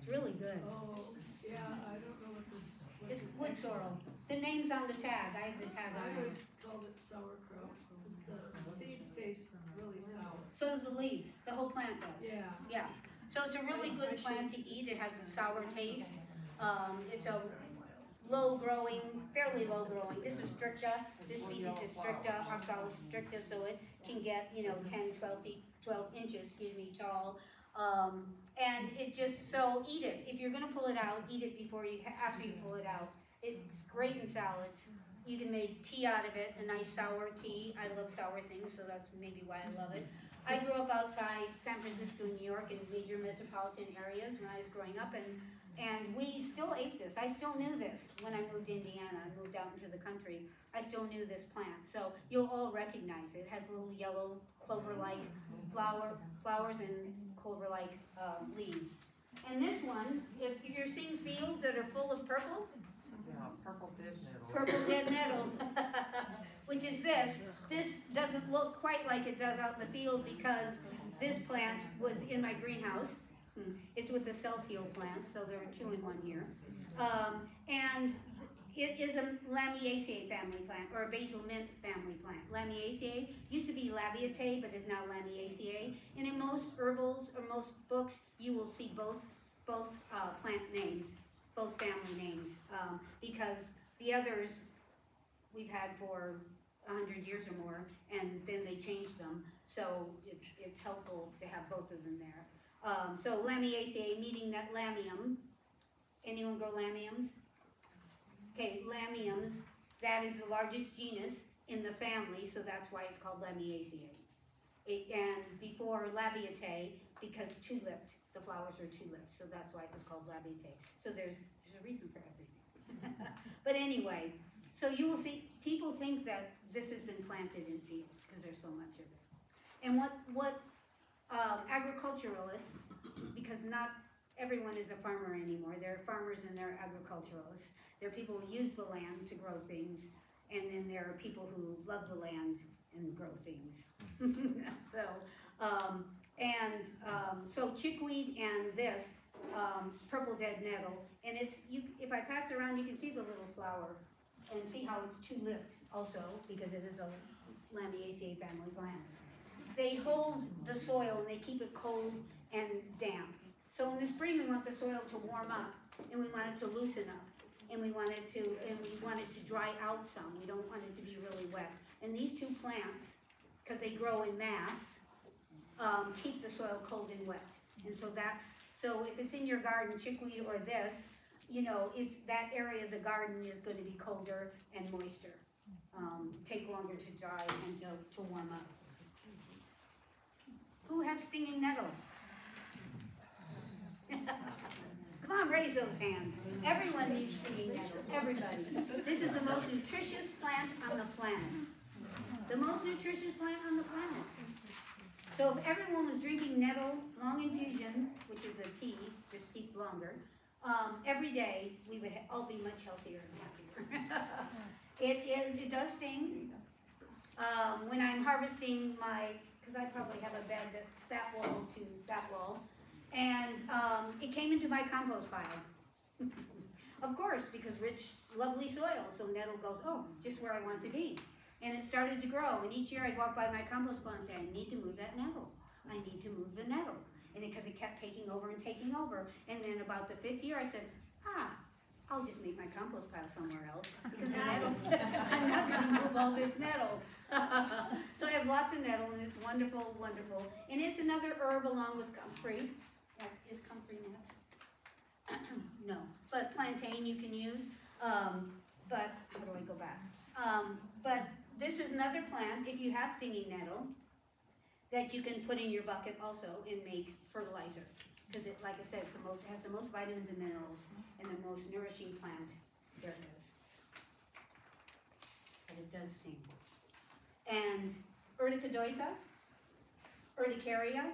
It's really good. Oh, yeah, I don't know what this. what It's this wood actually- sorrel. The name's on the tag. I have the tag I on there. always called it sauerkraut, because the seeds taste really sour. So do the leaves. The whole plant does. Yeah. Yeah. So it's a really good plant to eat. It has a sour taste. Um, it's a low growing, fairly low growing. This is stricta. This species is stricta, oxalis stricta, so it can get, you know, 10, 12 feet, 12 inches, excuse me, tall. Um, and it just, so eat it. If you're gonna pull it out, eat it before you, after you pull it out. It's great in salads. You can make tea out of it, a nice sour tea. I love sour things, so that's maybe why I love it. I grew up outside San Francisco, New York, in major metropolitan areas when I was growing up, and and we still ate this. I still knew this when I moved to Indiana. I moved out into the country. I still knew this plant. So you'll all recognize it. It has little yellow clover-like flower flowers and clover-like uh, leaves. And this one, if, if you're seeing fields that are full of purple, Yeah, purple dead nettle. purple dead nettle, which is this. This doesn't look quite like it does out in the field because this plant was in my greenhouse. It's with the self-heal plant, so there are two in one here. Um, and it is a Lamiaceae family plant, or a basil mint family plant. Lamiaceae used to be Labiatae, but is now Lamiaceae. And in most herbals or most books, you will see both, both, uh, plant names, both family names, um, because the others we've had for a hundred years or more, and then they changed them, so it's, it's helpful to have both of them there. Um, so Lamiaceae, meeting that lamium, anyone grow lamiums? Okay, lamiums, that is the largest genus in the family, so that's why it's called Lamiaceae. It, and before Labiatae, because two-lipped, the flowers are two-lipped, so that's why it was called Labiatae. So there's, there's a reason for everything. But anyway, so you will see, people think that this has been planted in fields, because there's so much of it. And what, what, um, agriculturalists, because not everyone is a farmer anymore, there are farmers and there are agriculturalists. There are people who use the land to grow things, and then there are people who love the land and grow things. So, um, and, um, so chickweed and this, um, purple dead nettle, and it's, you, if I pass around, you can see the little flower, and see how it's two-lipped also, because it is a Lamiaceae family plant. They hold the soil and they keep it cold and damp. So in the spring, we want the soil to warm up, and we want it to loosen up, and we want it to, and we want it to dry out some, we don't want it to be really wet. And these two plants, because they grow in mass, um, keep the soil cold and wet. And so that's, so if it's in your garden, chickweed or this, you know, it's, that area of the garden is gonna be colder and moister. Um, take longer to dry and to, to warm up. Who has stinging nettle? Come on, raise those hands. Everyone needs stinging nettle, everybody. This is the most nutritious plant on the planet. The most nutritious plant on the planet. So if everyone was drinking nettle long infusion, which is a tea, just steep longer, um, every day, we would all be much healthier and happier. It is, it does sting. Um, when I'm harvesting my, cause I probably have a bed that's that wall to that wall, and, um, it came into my compost pile. Of course, because rich, lovely soil, so nettle goes, oh, just where I want to be. And it started to grow, and each year I'd walk by my compost pile and say, I need to move that nettle. I need to move the nettle. And cause it kept taking over and taking over. And then about the fifth year, I said, ah, I'll just make my compost pile somewhere else, because the nettle, I'm not gonna move all this nettle. So I have lots of nettle, and it's wonderful, wonderful. And it's another herb along with comfrey. Is comfrey next? No, but plantain you can use, um, but, how do I go back? Um, but this is another plant, if you have stinging nettle, that you can put in your bucket also and make fertilizer. Cause it, like I said, it's the most, has the most vitamins and minerals and the most nourishing plant there is. But it does sting. And urtica dioica, urticaria,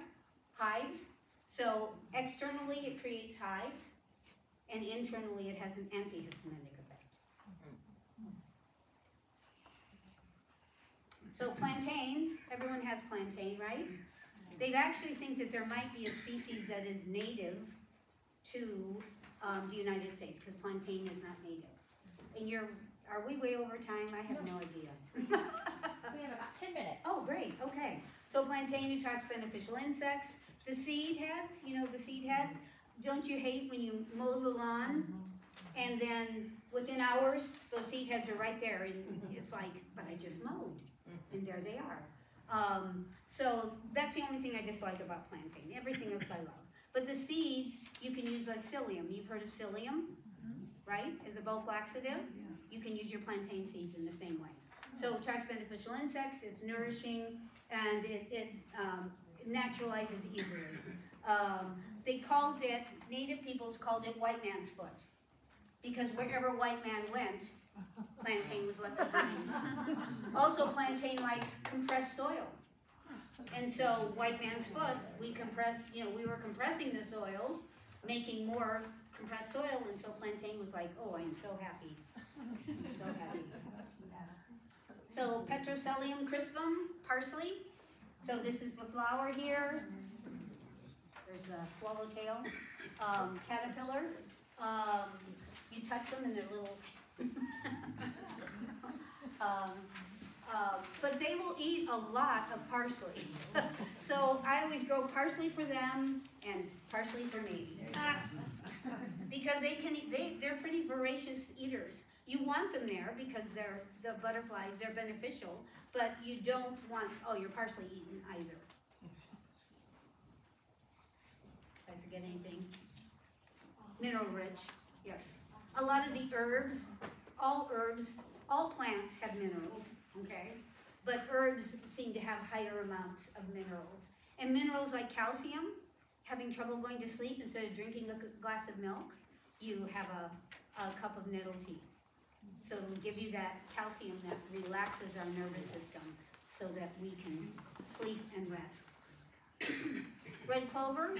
hives. So externally it creates hives and internally it has an antihistaminic effect. So plantain, everyone has plantain, right? They actually think that there might be a species that is native to um, the United States, because plantain is not native. And you're, are we way over time? I have no idea. We have about ten minutes. Oh, great, okay. So plantain attracts beneficial insects. The seed heads, you know, the seed heads, don't you hate when you mow the lawn? And then within hours, those seed heads are right there and it's like, but I just mowed. And there they are. Um, so that's the only thing I dislike about plantain. Everything else I love. But the seeds, you can use like psyllium. You've heard of psyllium, right? As a bulk laxative. You can use your plantain seeds in the same way. So it attracts beneficial insects, it's nourishing, and it, it um, naturalizes easily. Um, they called it, native peoples called it white man's foot. Because wherever white man went, plantain was left behind. Also, plantain likes compressed soil. And so white man's foot, we compressed, you know, we were compressing the soil, making more compressed soil, and so plantain was like, oh, I am so happy. So happy. So Petroselinum crispum, parsley. So this is the flower here. There's the swallowtail, um, caterpillar. Um, you touch them and they're little. Um, uh, but they will eat a lot of parsley. so I always grow parsley for them and parsley for me. because they can eat, they, they're pretty voracious eaters. You want them there because they're the butterflies, they're beneficial, but you don't want, oh, your parsley eaten either. Did I forget anything? Mineral rich, yes. A lot of the herbs, all herbs, all plants have minerals, okay? But herbs seem to have higher amounts of minerals. And minerals like calcium, having trouble going to sleep instead of drinking a glass of milk, you have a, a cup of nettle tea. So it'll give you that calcium that relaxes our nervous system so that we can sleep and rest. Red clover,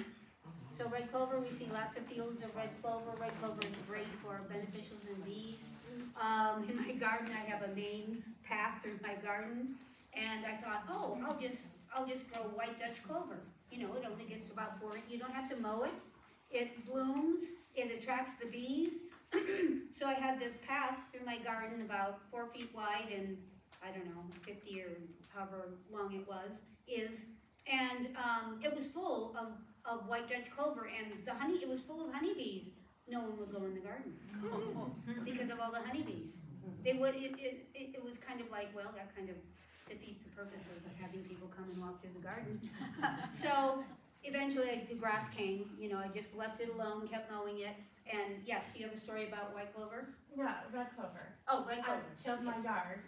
so red clover, we see lots of fields of red clover. Red clover is great for beneficials and bees. Um, in my garden, I have a main path through my garden, and I thought, oh, I'll just, I'll just grow white Dutch clover. You know, it only gets about four, you don't have to mow it. It blooms, it attracts the bees. so I had this path through my garden about four feet wide and, I don't know, fifty or however long it was, is, and, um, it was full of, of white Dutch clover, and the honey, it was full of honeybees. No one would go in the garden because of all the honeybees. They would, it, it, it, it was kind of like, well, that kind of defeats the purpose of having people come and walk through the garden. so eventually the grass came, you know, I just left it alone, kept mowing it, and yes, you have a story about white clover? No, red clover. Oh, red I clover. killed my yard,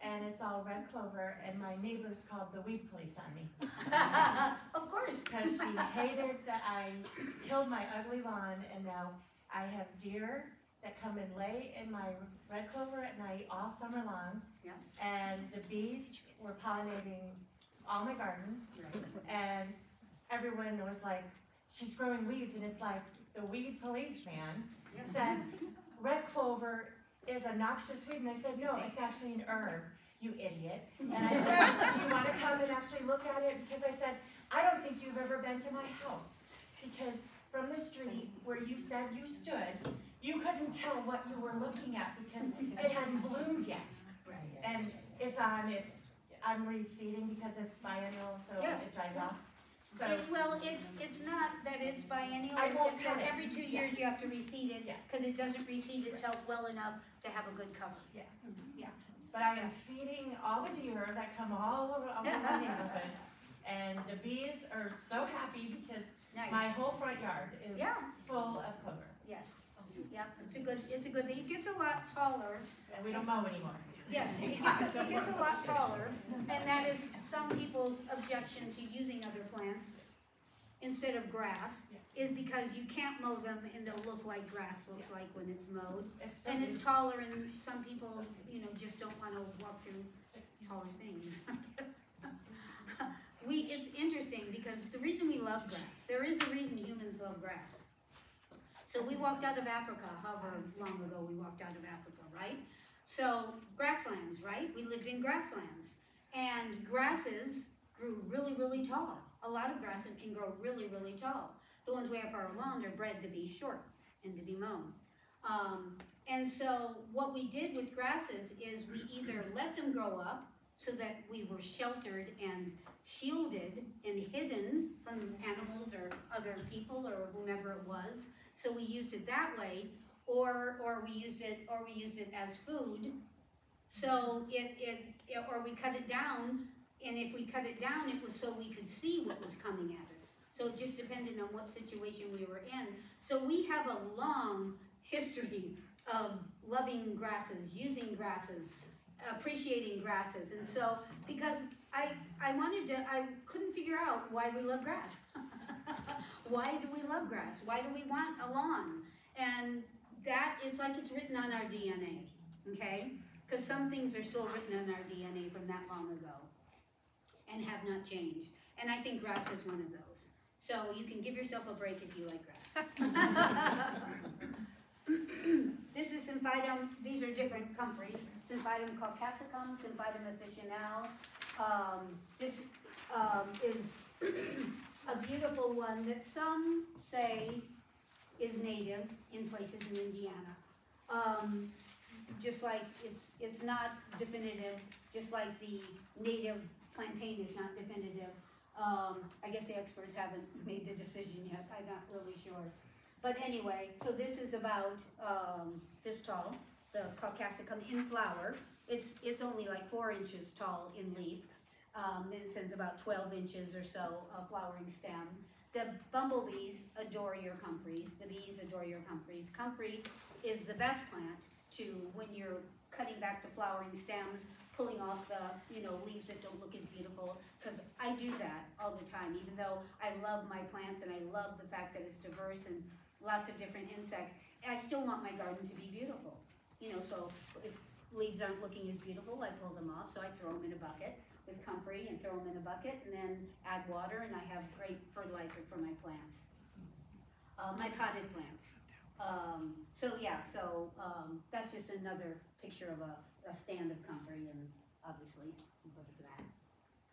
and it's all red clover, and my neighbors called the weed police on me. of course. Because she hated that I killed my ugly lawn, and now I have deer that come and lay in my red clover at night all summer long. Yeah. And the bees were pollinating all my gardens. right. And everyone was like, she's growing weeds, and it's like, the weed policeman said, red clover is a noxious weed, and I said, no, it's actually an herb, you idiot. And I said, do you wanna come and actually look at it? Because I said, I don't think you've ever been to my house. Because from the street where you said you stood, you couldn't tell what you were looking at because it hadn't bloomed yet. And it's on, it's, I'm reseeding because it's biennial, so Yes. it dries off. So, It, well, it's, it's not that it's biennial, I it's won't just that cut it. every two Yeah. years you have to reseed it, Yeah. cause it doesn't reseed itself well enough to have a good cover. Yeah. Yeah. But I am feeding all the deer that come all over, all over my neighborhood. And the bees are so happy because Nice, my whole front yard is Yeah. full of clover. yes, yes, it's a good, it's a good thing, it gets a lot taller, And we don't mow anymore. Yes, it gets, it gets a lot taller, and that is some people's objection to using other plants instead of grass, is because you can't mow them and they'll look like grass looks like when it's mowed. And it's taller and some people, you know, just don't wanna walk through taller things, I guess. We, it's interesting because the reason we love grass, there is a reason humans love grass. So we walked out of Africa, however long ago we walked out of Africa, right? So grasslands, right? We lived in grasslands. And grasses grew really, really tall. A lot of grasses can grow really, really tall. The ones way up our lawn are bred to be short and to be mown. Um, and so what we did with grasses is we either let them grow up so that we were sheltered and shielded and hidden from animals or other people or whomever it was. So we used it that way, or or we use it or we used it as food. So it, it, it or we cut it down, and if we cut it down, it was so we could see what was coming at us. So it just depended on what situation we were in. So we have a long history of loving grasses, using grasses, appreciating grasses, and so because I I wanted to I couldn't figure out why we love grass. why do we love grass? Why do we want a lawn? And that is like it's written on our DNA, okay? Because some things are still written on our DNA from that long ago and have not changed. And I think grass is one of those. So you can give yourself a break if you like grass. this is Symphytum, these are different comfreys. Symphytum caucasicum, Symphytum officinale. Um, this um, is a beautiful one that some say is native in places in Indiana. Um, just like it's, it's not definitive, just like the native plantain is not definitive. Um, I guess the experts haven't made the decision yet, I'm not really sure. But anyway, so this is about, um, this tall, the caucasicum in flower. It's, it's only like four inches tall in leaf. Um, it sends about twelve inches or so of flowering stem. The bumblebees adore your comfreys, the bees adore your comfreys. Comfrey is the best plant to, when you're cutting back the flowering stems, pulling off the, you know, leaves that don't look as beautiful, because I do that all the time, even though I love my plants and I love the fact that it's diverse and lots of different insects, I still want my garden to be beautiful. You know, so if leaves aren't looking as beautiful, I pull them off, so I throw them in a bucket with comfrey and throw them in a bucket and then add water and I have great fertilizer for my plants. Uh, my potted plants. Um, so yeah, so, um, that's just another picture of a, a stand of comfrey and obviously some butterfly.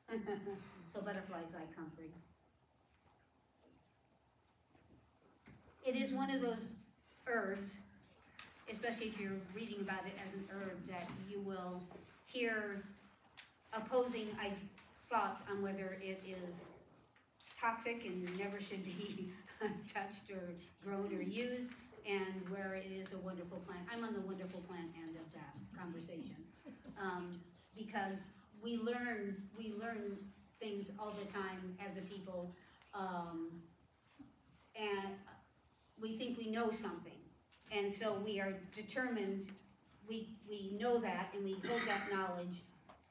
so butterflies like comfrey. It is one of those herbs, especially if you're reading about it as an herb, that you will hear opposing I, thoughts on whether it is toxic and never should be touched or grown or used, and where it is a wonderful plant. I'm on the wonderful plant end of that conversation. Um, because we learn, we learn things all the time as a people, um, and we think we know something. And so we are determined, we, we know that and we hold that knowledge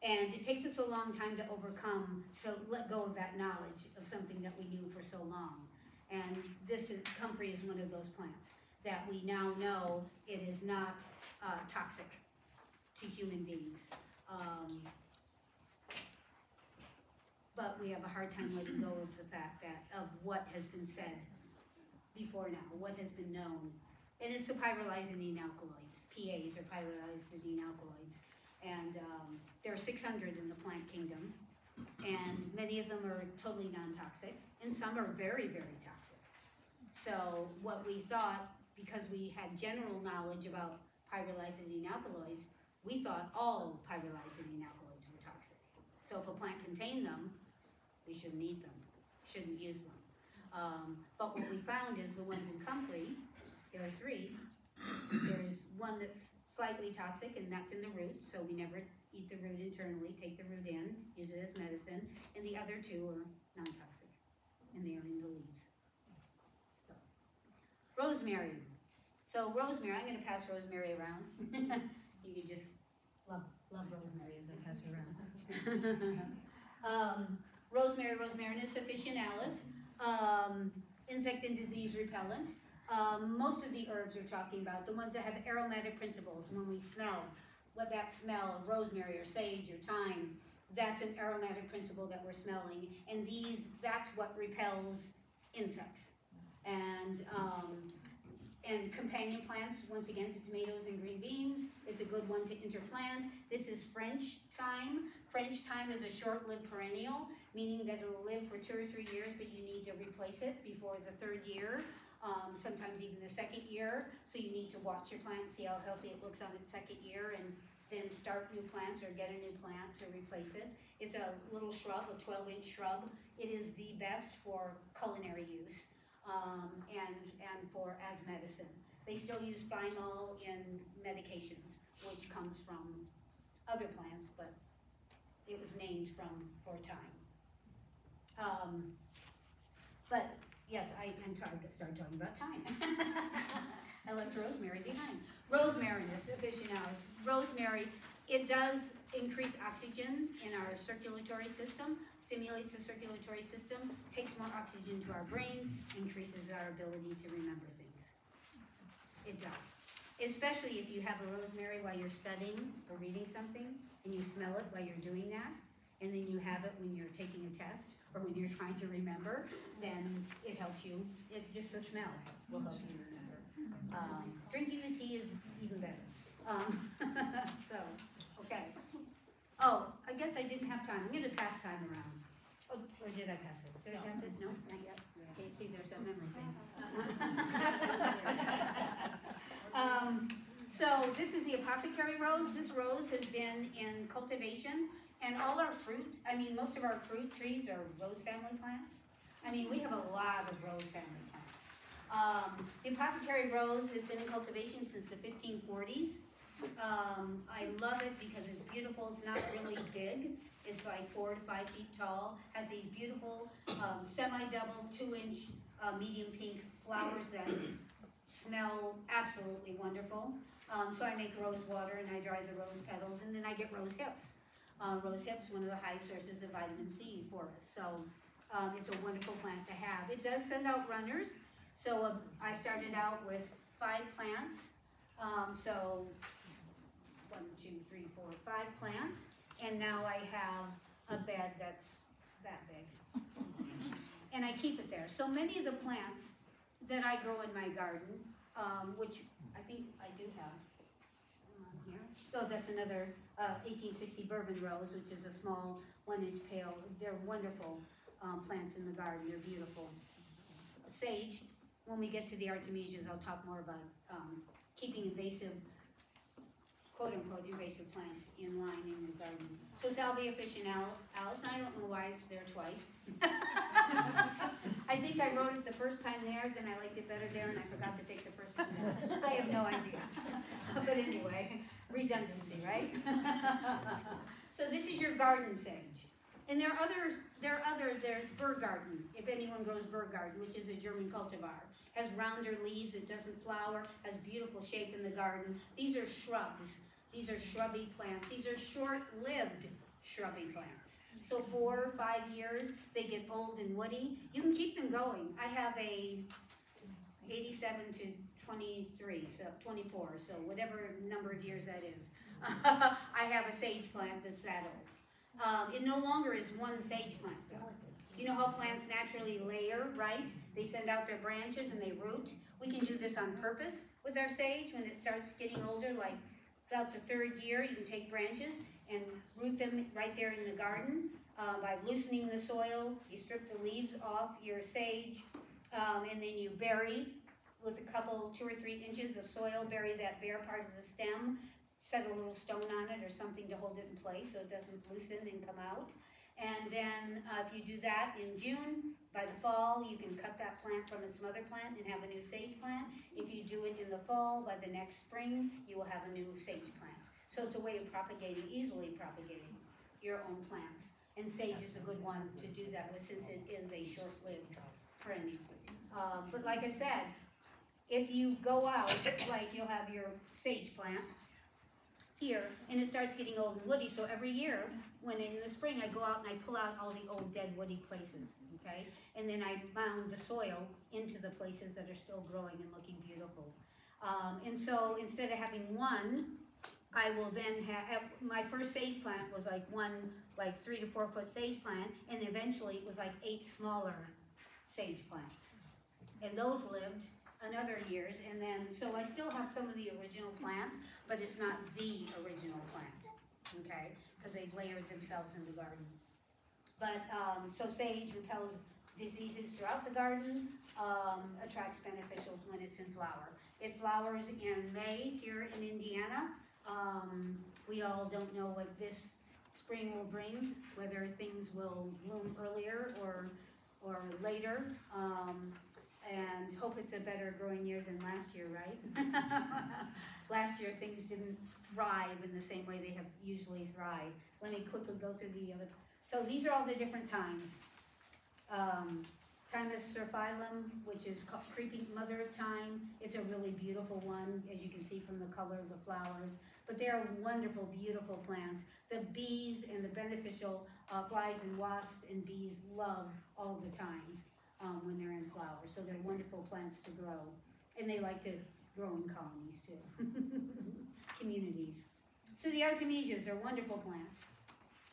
and it takes us a long time to overcome, to let go of that knowledge of something that we knew for so long. And this is, comfrey is one of those plants. that we now know it is not, uh, toxic to human beings. Um, but we have a hard time letting go of the fact that, of what has been said before now, what has been known. And it's the pyrrolizidine alkaloids, PAs or pyrrolizidine alkaloids. And, um, there are six hundred in the plant kingdom. And many of them are totally non-toxic, and some are very, very toxic. So what we thought, because we had general knowledge about pyrrolizidine alkaloids, we thought all pyrrolizidine alkaloids were toxic. So if a plant contained them, we shouldn't eat them, shouldn't use them. Um, but what we found is the ones in Comfrey, there are three. There's one that's slightly toxic, and that's in the root, so we never eat the root internally, take the root in, use it as medicine. And the other two are non-toxic, and they are in the leaves. So, Rosemary. So rosemary, I'm gonna pass rosemary around. You can just love, love rosemary as I pass it around. Um, rosemary, Rosmarinus officinalis, um, insect and disease repellent. Um, most of the herbs are talking about, the ones that have aromatic principles, when we smell, what that smell of rosemary or sage or thyme, that's an aromatic principle that we're smelling, and these, that's what repels insects. And, um, and companion plants, once again, tomatoes and green beans, it's a good one to interplant. This is French thyme. French thyme is a short-lived perennial, meaning that it'll live for two or three years, but you need to replace it before the third year um, sometimes even the second year. So you need to watch your plant, see how healthy it looks on its second year, and then start new plants or get a new plant to replace it. It's a little shrub, a 12 inch shrub. It is the best for culinary use um, and, and for as medicine. They still use thymol in medications, which comes from other plants, but it was named from for thyme. Um, but Yes, I, I started talking about thyme. I left rosemary behind. Rosemary, this officinalis, rosemary, it does increase oxygen in our circulatory system, stimulates the circulatory system, takes more oxygen to our brains, increases our ability to remember things. It does. Especially if you have a rosemary while you're studying or reading something, and you smell it while you're doing that, and then you have it when you're taking a test, or when you're trying to remember, then it helps you, it, just the smell will help you remember. Um, drinking the tea is even better. Um, so, okay. Oh, I guess I didn't have time, I'm gonna pass thyme around. Oh, or did I pass it? Did I pass it? No, not yet. Okay, see, there's that memory thing. Um, so this is the apothecary rose. This rose has been in cultivation and all our fruit, I mean, most of our fruit trees are rose family plants. I mean, we have a lot of rose family plants. Um, the apothecary rose has been in cultivation since the fifteen forties. Um, I love it because it's beautiful, it's not really big. It's like four to five feet tall, has these beautiful, um, semi-double, two-inch, uh, medium pink flowers that smell absolutely wonderful. Um, so I make rose water and I dry the rose petals and then I get rose hips. Uh, rose hips, one of the highest sources of vitamin C for us. So um, it's a wonderful plant to have. It does send out runners. So uh, I started out with five plants. Um, so one, two, three, four, five plants. And now I have a bed that's that big. And I keep it there. So many of the plants that I grow in my garden, um, which I think I do have on here. So that's another uh, 1860 bourbon rose, which is a small one-inch pale. They're wonderful um, plants in the garden. They're beautiful. Sage. When we get to the artemisias, I'll talk more about um, keeping invasive, quote-unquote, invasive plants in line in your garden. So Salvia officinalis. I don't know why it's there twice. I think I wrote it the first time there, then I liked it better there, and I forgot to take the first one down. I have no idea. But anyway, redundancy, right? So this is your garden sage. And there are others, there are others, there's Berggarten, if anyone grows Berggarten, which is a German cultivar. Has rounder leaves, it doesn't flower, has beautiful shape in the garden. These are shrubs, these are shrubby plants, these are short-lived shrubby plants. So four or five years, they get old and woody. You can keep them going. I have a eighty-seven to twenty-three, so twenty-four, so whatever number of years that is. I have a sage plant that's that old. Um, it no longer is one sage plant. You know how plants naturally layer, right? They send out their branches and they root. We can do this on purpose with our sage when it starts getting older, like about the third year, you can take branches and root them right there in the garden. Uh, by loosening the soil, you strip the leaves off your sage, um, and then you bury with a couple, two or three inches of soil, bury that bare part of the stem, set a little stone on it or something to hold it in place so it doesn't loosen and come out. And then, uh, if you do that in June, by the fall, you can cut that plant from its mother plant and have a new sage plant. If you do it in the fall, by the next spring, you will have a new sage plant. So it's a way of propagating, easily propagating your own plants. And sage is a good one to do that with since it is a short-lived perennial. Um, but like I said, if you go out, like you'll have your sage plant here, and it starts getting old and woody, so every year, when in the spring, I go out and I pull out all the old dead woody places, okay? And then I mound the soil into the places that are still growing and looking beautiful. Um, and so instead of having one, I will then have, my first sage plant was like one, like three to four foot sage plant, and eventually it was like eight smaller sage plants. And those lived another years, and then, so I still have some of the original plants, but it's not the original plant, okay? Because they've layered themselves in the garden. But, um, so sage repels diseases throughout the garden, um, attracts beneficials when it's in flower. It flowers in May here in Indiana. Um, we all don't know what this spring will bring, whether things will bloom earlier or, or later. Um, and hope it's a better growing year than last year, right? last year things didn't thrive in the same way they have usually thrived. Let me quickly go through the other. So these are all the different thymes. Um, Thymus serpyllum, which is creeping mother of thyme. It's a really beautiful one, as you can see from the color of the flowers. But they are wonderful, beautiful plants. The bees and the beneficial uh, flies and wasps and bees love all the thymes um, when they're in flower. So they're wonderful plants to grow. And they like to grow in colonies too, communities. So the artemisias are wonderful plants.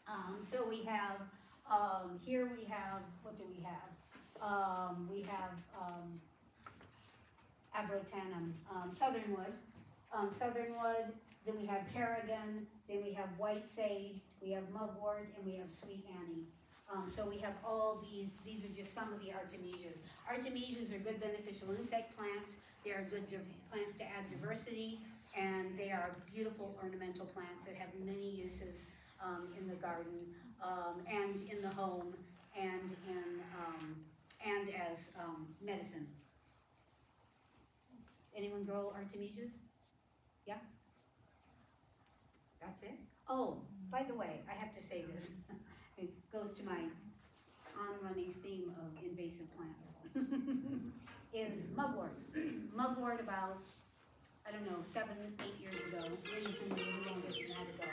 Um, so we have, um, here we have, what do we have? Um, we have, um, abrotanum, um, southernwood, um, southernwood, then we have tarragon, then we have white sage, we have mugwort, and we have sweet annie. Um, so we have all these, these are just some of the artemisias. Artemisias are good beneficial insect plants, they are good plants to add diversity, and they are beautiful ornamental plants that have many uses, um, in the garden, um, and in the home, and in, um, and as, um, medicine. Anyone grow artemisias? Yeah? That's it? Oh, by the way, I have to say this. It goes to my on-running theme of invasive plants. Is mugwort. Mugwort about, I don't know, seven, eight years ago, maybe even a little longer than that ago,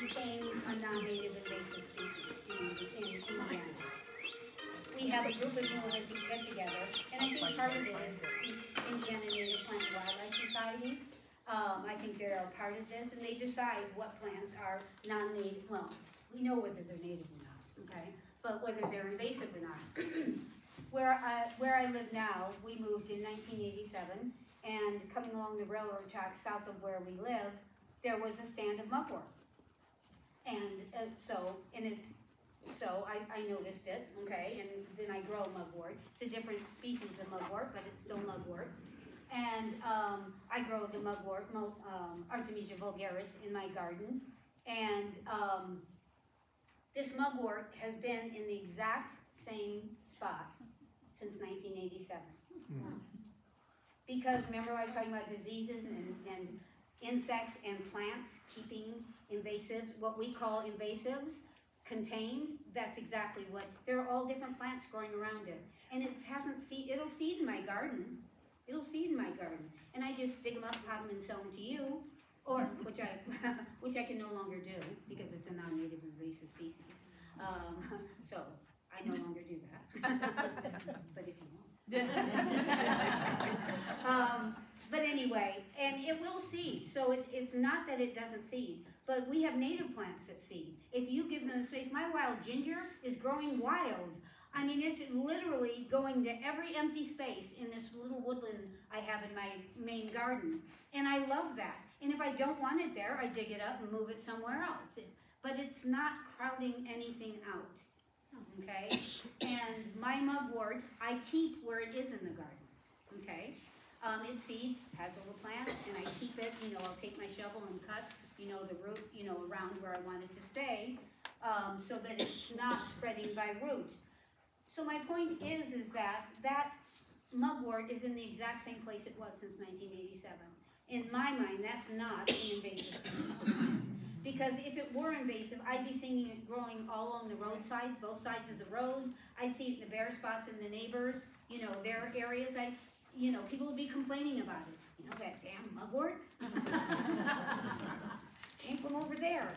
became a non-native invasive species in, in Indiana. We have a group of people that get together, and I think part of it is Indiana Native Plant Wildlife Society. Um, I think they're a part of this, and they decide what plants are non-native, well, we know whether they're native or not, okay? But whether they're invasive or not. Where I, where I live now, we moved in nineteen eighty-seven, and coming along the railroad tracks south of where we live, there was a stand of mugwort. And, uh, so, and it's, so I, I noticed it, okay, and then I grow mugwort. It's a different species of mugwort, but it's still mugwort. And, um, I grow the mugwort, um, Artemisia vulgaris in my garden. And, um, this mugwort has been in the exact same spot since nineteen eighty-seven. Because remember I was talking about diseases and, and insects and plants keeping invasives, what we call invasives, contained, that's exactly what, there are all different plants growing around it. And it hasn't seed, it'll seed in my garden, it'll seed in my garden, and I just dig them up, pot them and sell them to you, or, which I, which I can no longer do, because it's a non-native invasive species. Um, so, I no longer do that, but if you want. Um, but anyway, and it will seed, so it's, it's not that it doesn't seed, but we have native plants that seed. If you give them space, my wild ginger is growing wild. I mean, it's literally going to every empty space in this little woodland I have in my main garden. And I love that. And if I don't want it there, I dig it up and move it somewhere else. It- But it's not crowding anything out, okay? And my mugwort, I keep where it is in the garden, okay? Um, it seeds, has little plants, and I keep it, you know, I'll take my shovel and cut, you know, the root, you know, around where I want it to stay, um, so that it's not spreading by root. So my point is, is that that mugwort is in the exact same place it was since nineteen eighty-seven. In my mind, that's not an invasive plant. Because if it were invasive, I'd be seeing it growing all along the roadsides, both sides of the roads. I'd see it in the bare spots in the neighbors, you know, their areas. I, you know, people would be complaining about it. You know, that damn mugwort? Came from over there.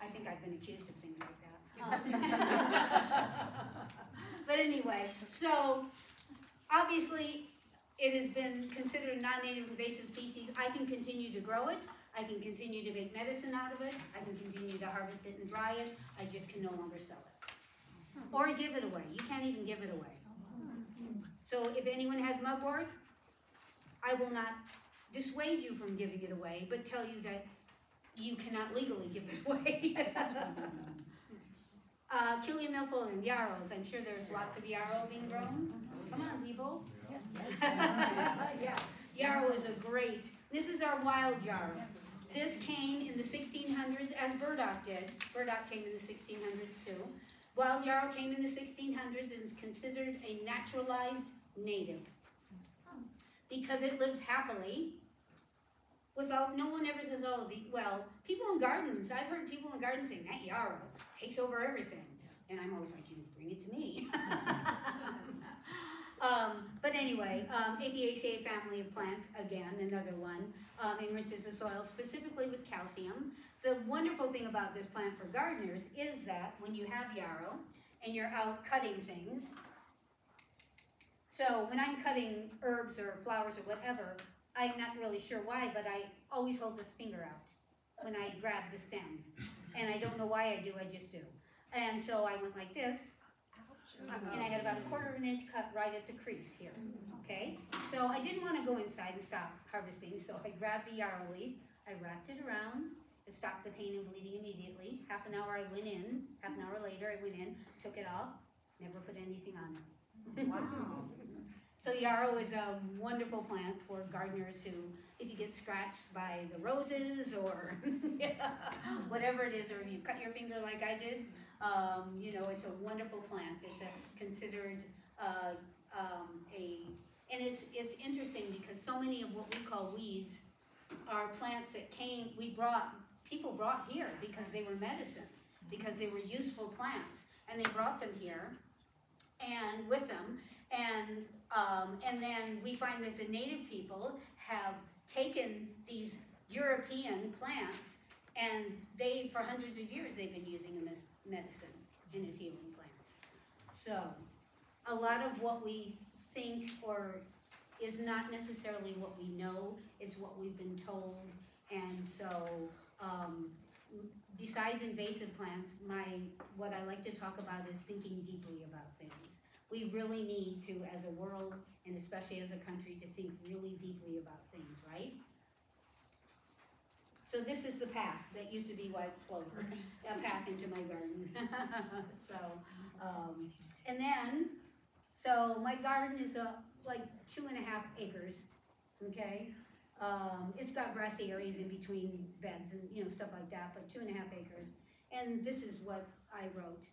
I think I've been accused of things like that. Um, But anyway, so obviously, it has been considered a non-native invasive species. I can continue to grow it. I can continue to make medicine out of it. I can continue to harvest it and dry it. I just can no longer sell it. Or give it away. You can't even give it away. So if anyone has mugwort, I will not dissuade you from giving it away, but tell you that you cannot legally give it away. Uh, Achillea and yarrows, I'm sure there's lots of yarrow being grown. Come on, people. Yes, yes. Yeah, yarrow is a great, this is our wild yarrow. This came in the sixteen hundreds as burdock did. Burdock came in the sixteen hundreds too. Wild yarrow came in the sixteen hundreds and is considered a naturalized native. Because it lives happily without, no one ever says, oh, the, well, people in gardens, I've heard people in gardens saying, that yarrow takes over everything. And I'm always like, you bring it to me. Um, but anyway, um, Apiaceae family of plants, again, another one, um, enriches the soil specifically with calcium. The wonderful thing about this plant for gardeners is that when you have yarrow and you're out cutting things, so when I'm cutting herbs or flowers or whatever, I'm not really sure why, but I always hold this finger out when I grab the stems. And I don't know why I do, I just do. And so I went like this, Um, and I uh-huh. had about a quarter of an inch cut right at the crease here, okay? So I didn't wanna go inside and stop harvesting, so I grabbed the yarrow leaf, I wrapped it around, it stopped the pain and bleeding immediately. Half an hour I went in, half an hour later I went in, took it off, never put anything on it. Wow. So yarrow is a wonderful plant for gardeners who, if you get scratched by the roses or whatever it is, or if you cut your finger like I did, um, you know, it's a wonderful plant. It's a, considered uh, um, a, and it's it's interesting because so many of what we call weeds are plants that came, we brought, people brought here because they were medicine, because they were useful plants, and they brought them here and with them, and um, and then we find that the native people have taken these European plants and they, for hundreds of years, they've been using them as medicine and as healing plants. So, a lot of what we think or is not necessarily what we know, it's what we've been told. And so, um, besides invasive plants, my, what I like to talk about is thinking deeply about things. We really need to, as a world, and especially as a country, to think really deeply about things, right? So this is the path that used to be white clover, a path into my garden. so, um, and then, so my garden is uh, like two and a half acres, okay? Um, it's got grassy areas in between beds and, you know, stuff like that, but two and a half acres. And this is what I wrote.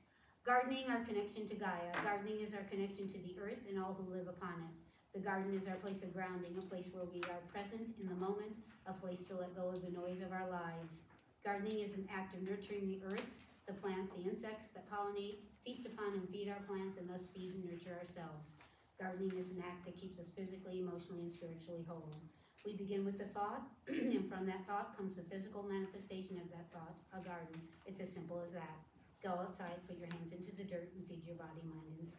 Gardening, our connection to Gaia. Gardening is our connection to the earth and all who live upon it. The garden is our place of grounding, a place where we are present in the moment, a place to let go of the noise of our lives. Gardening is an act of nurturing the earth, the plants, the insects that pollinate, feast upon and feed our plants, and thus feed and nurture ourselves. Gardening is an act that keeps us physically, emotionally, and spiritually whole. We begin with the thought, and from that thought comes the physical manifestation of that thought, a garden. It's as simple as that. Go outside, put your hands into the dirt, and feed your body, mind, and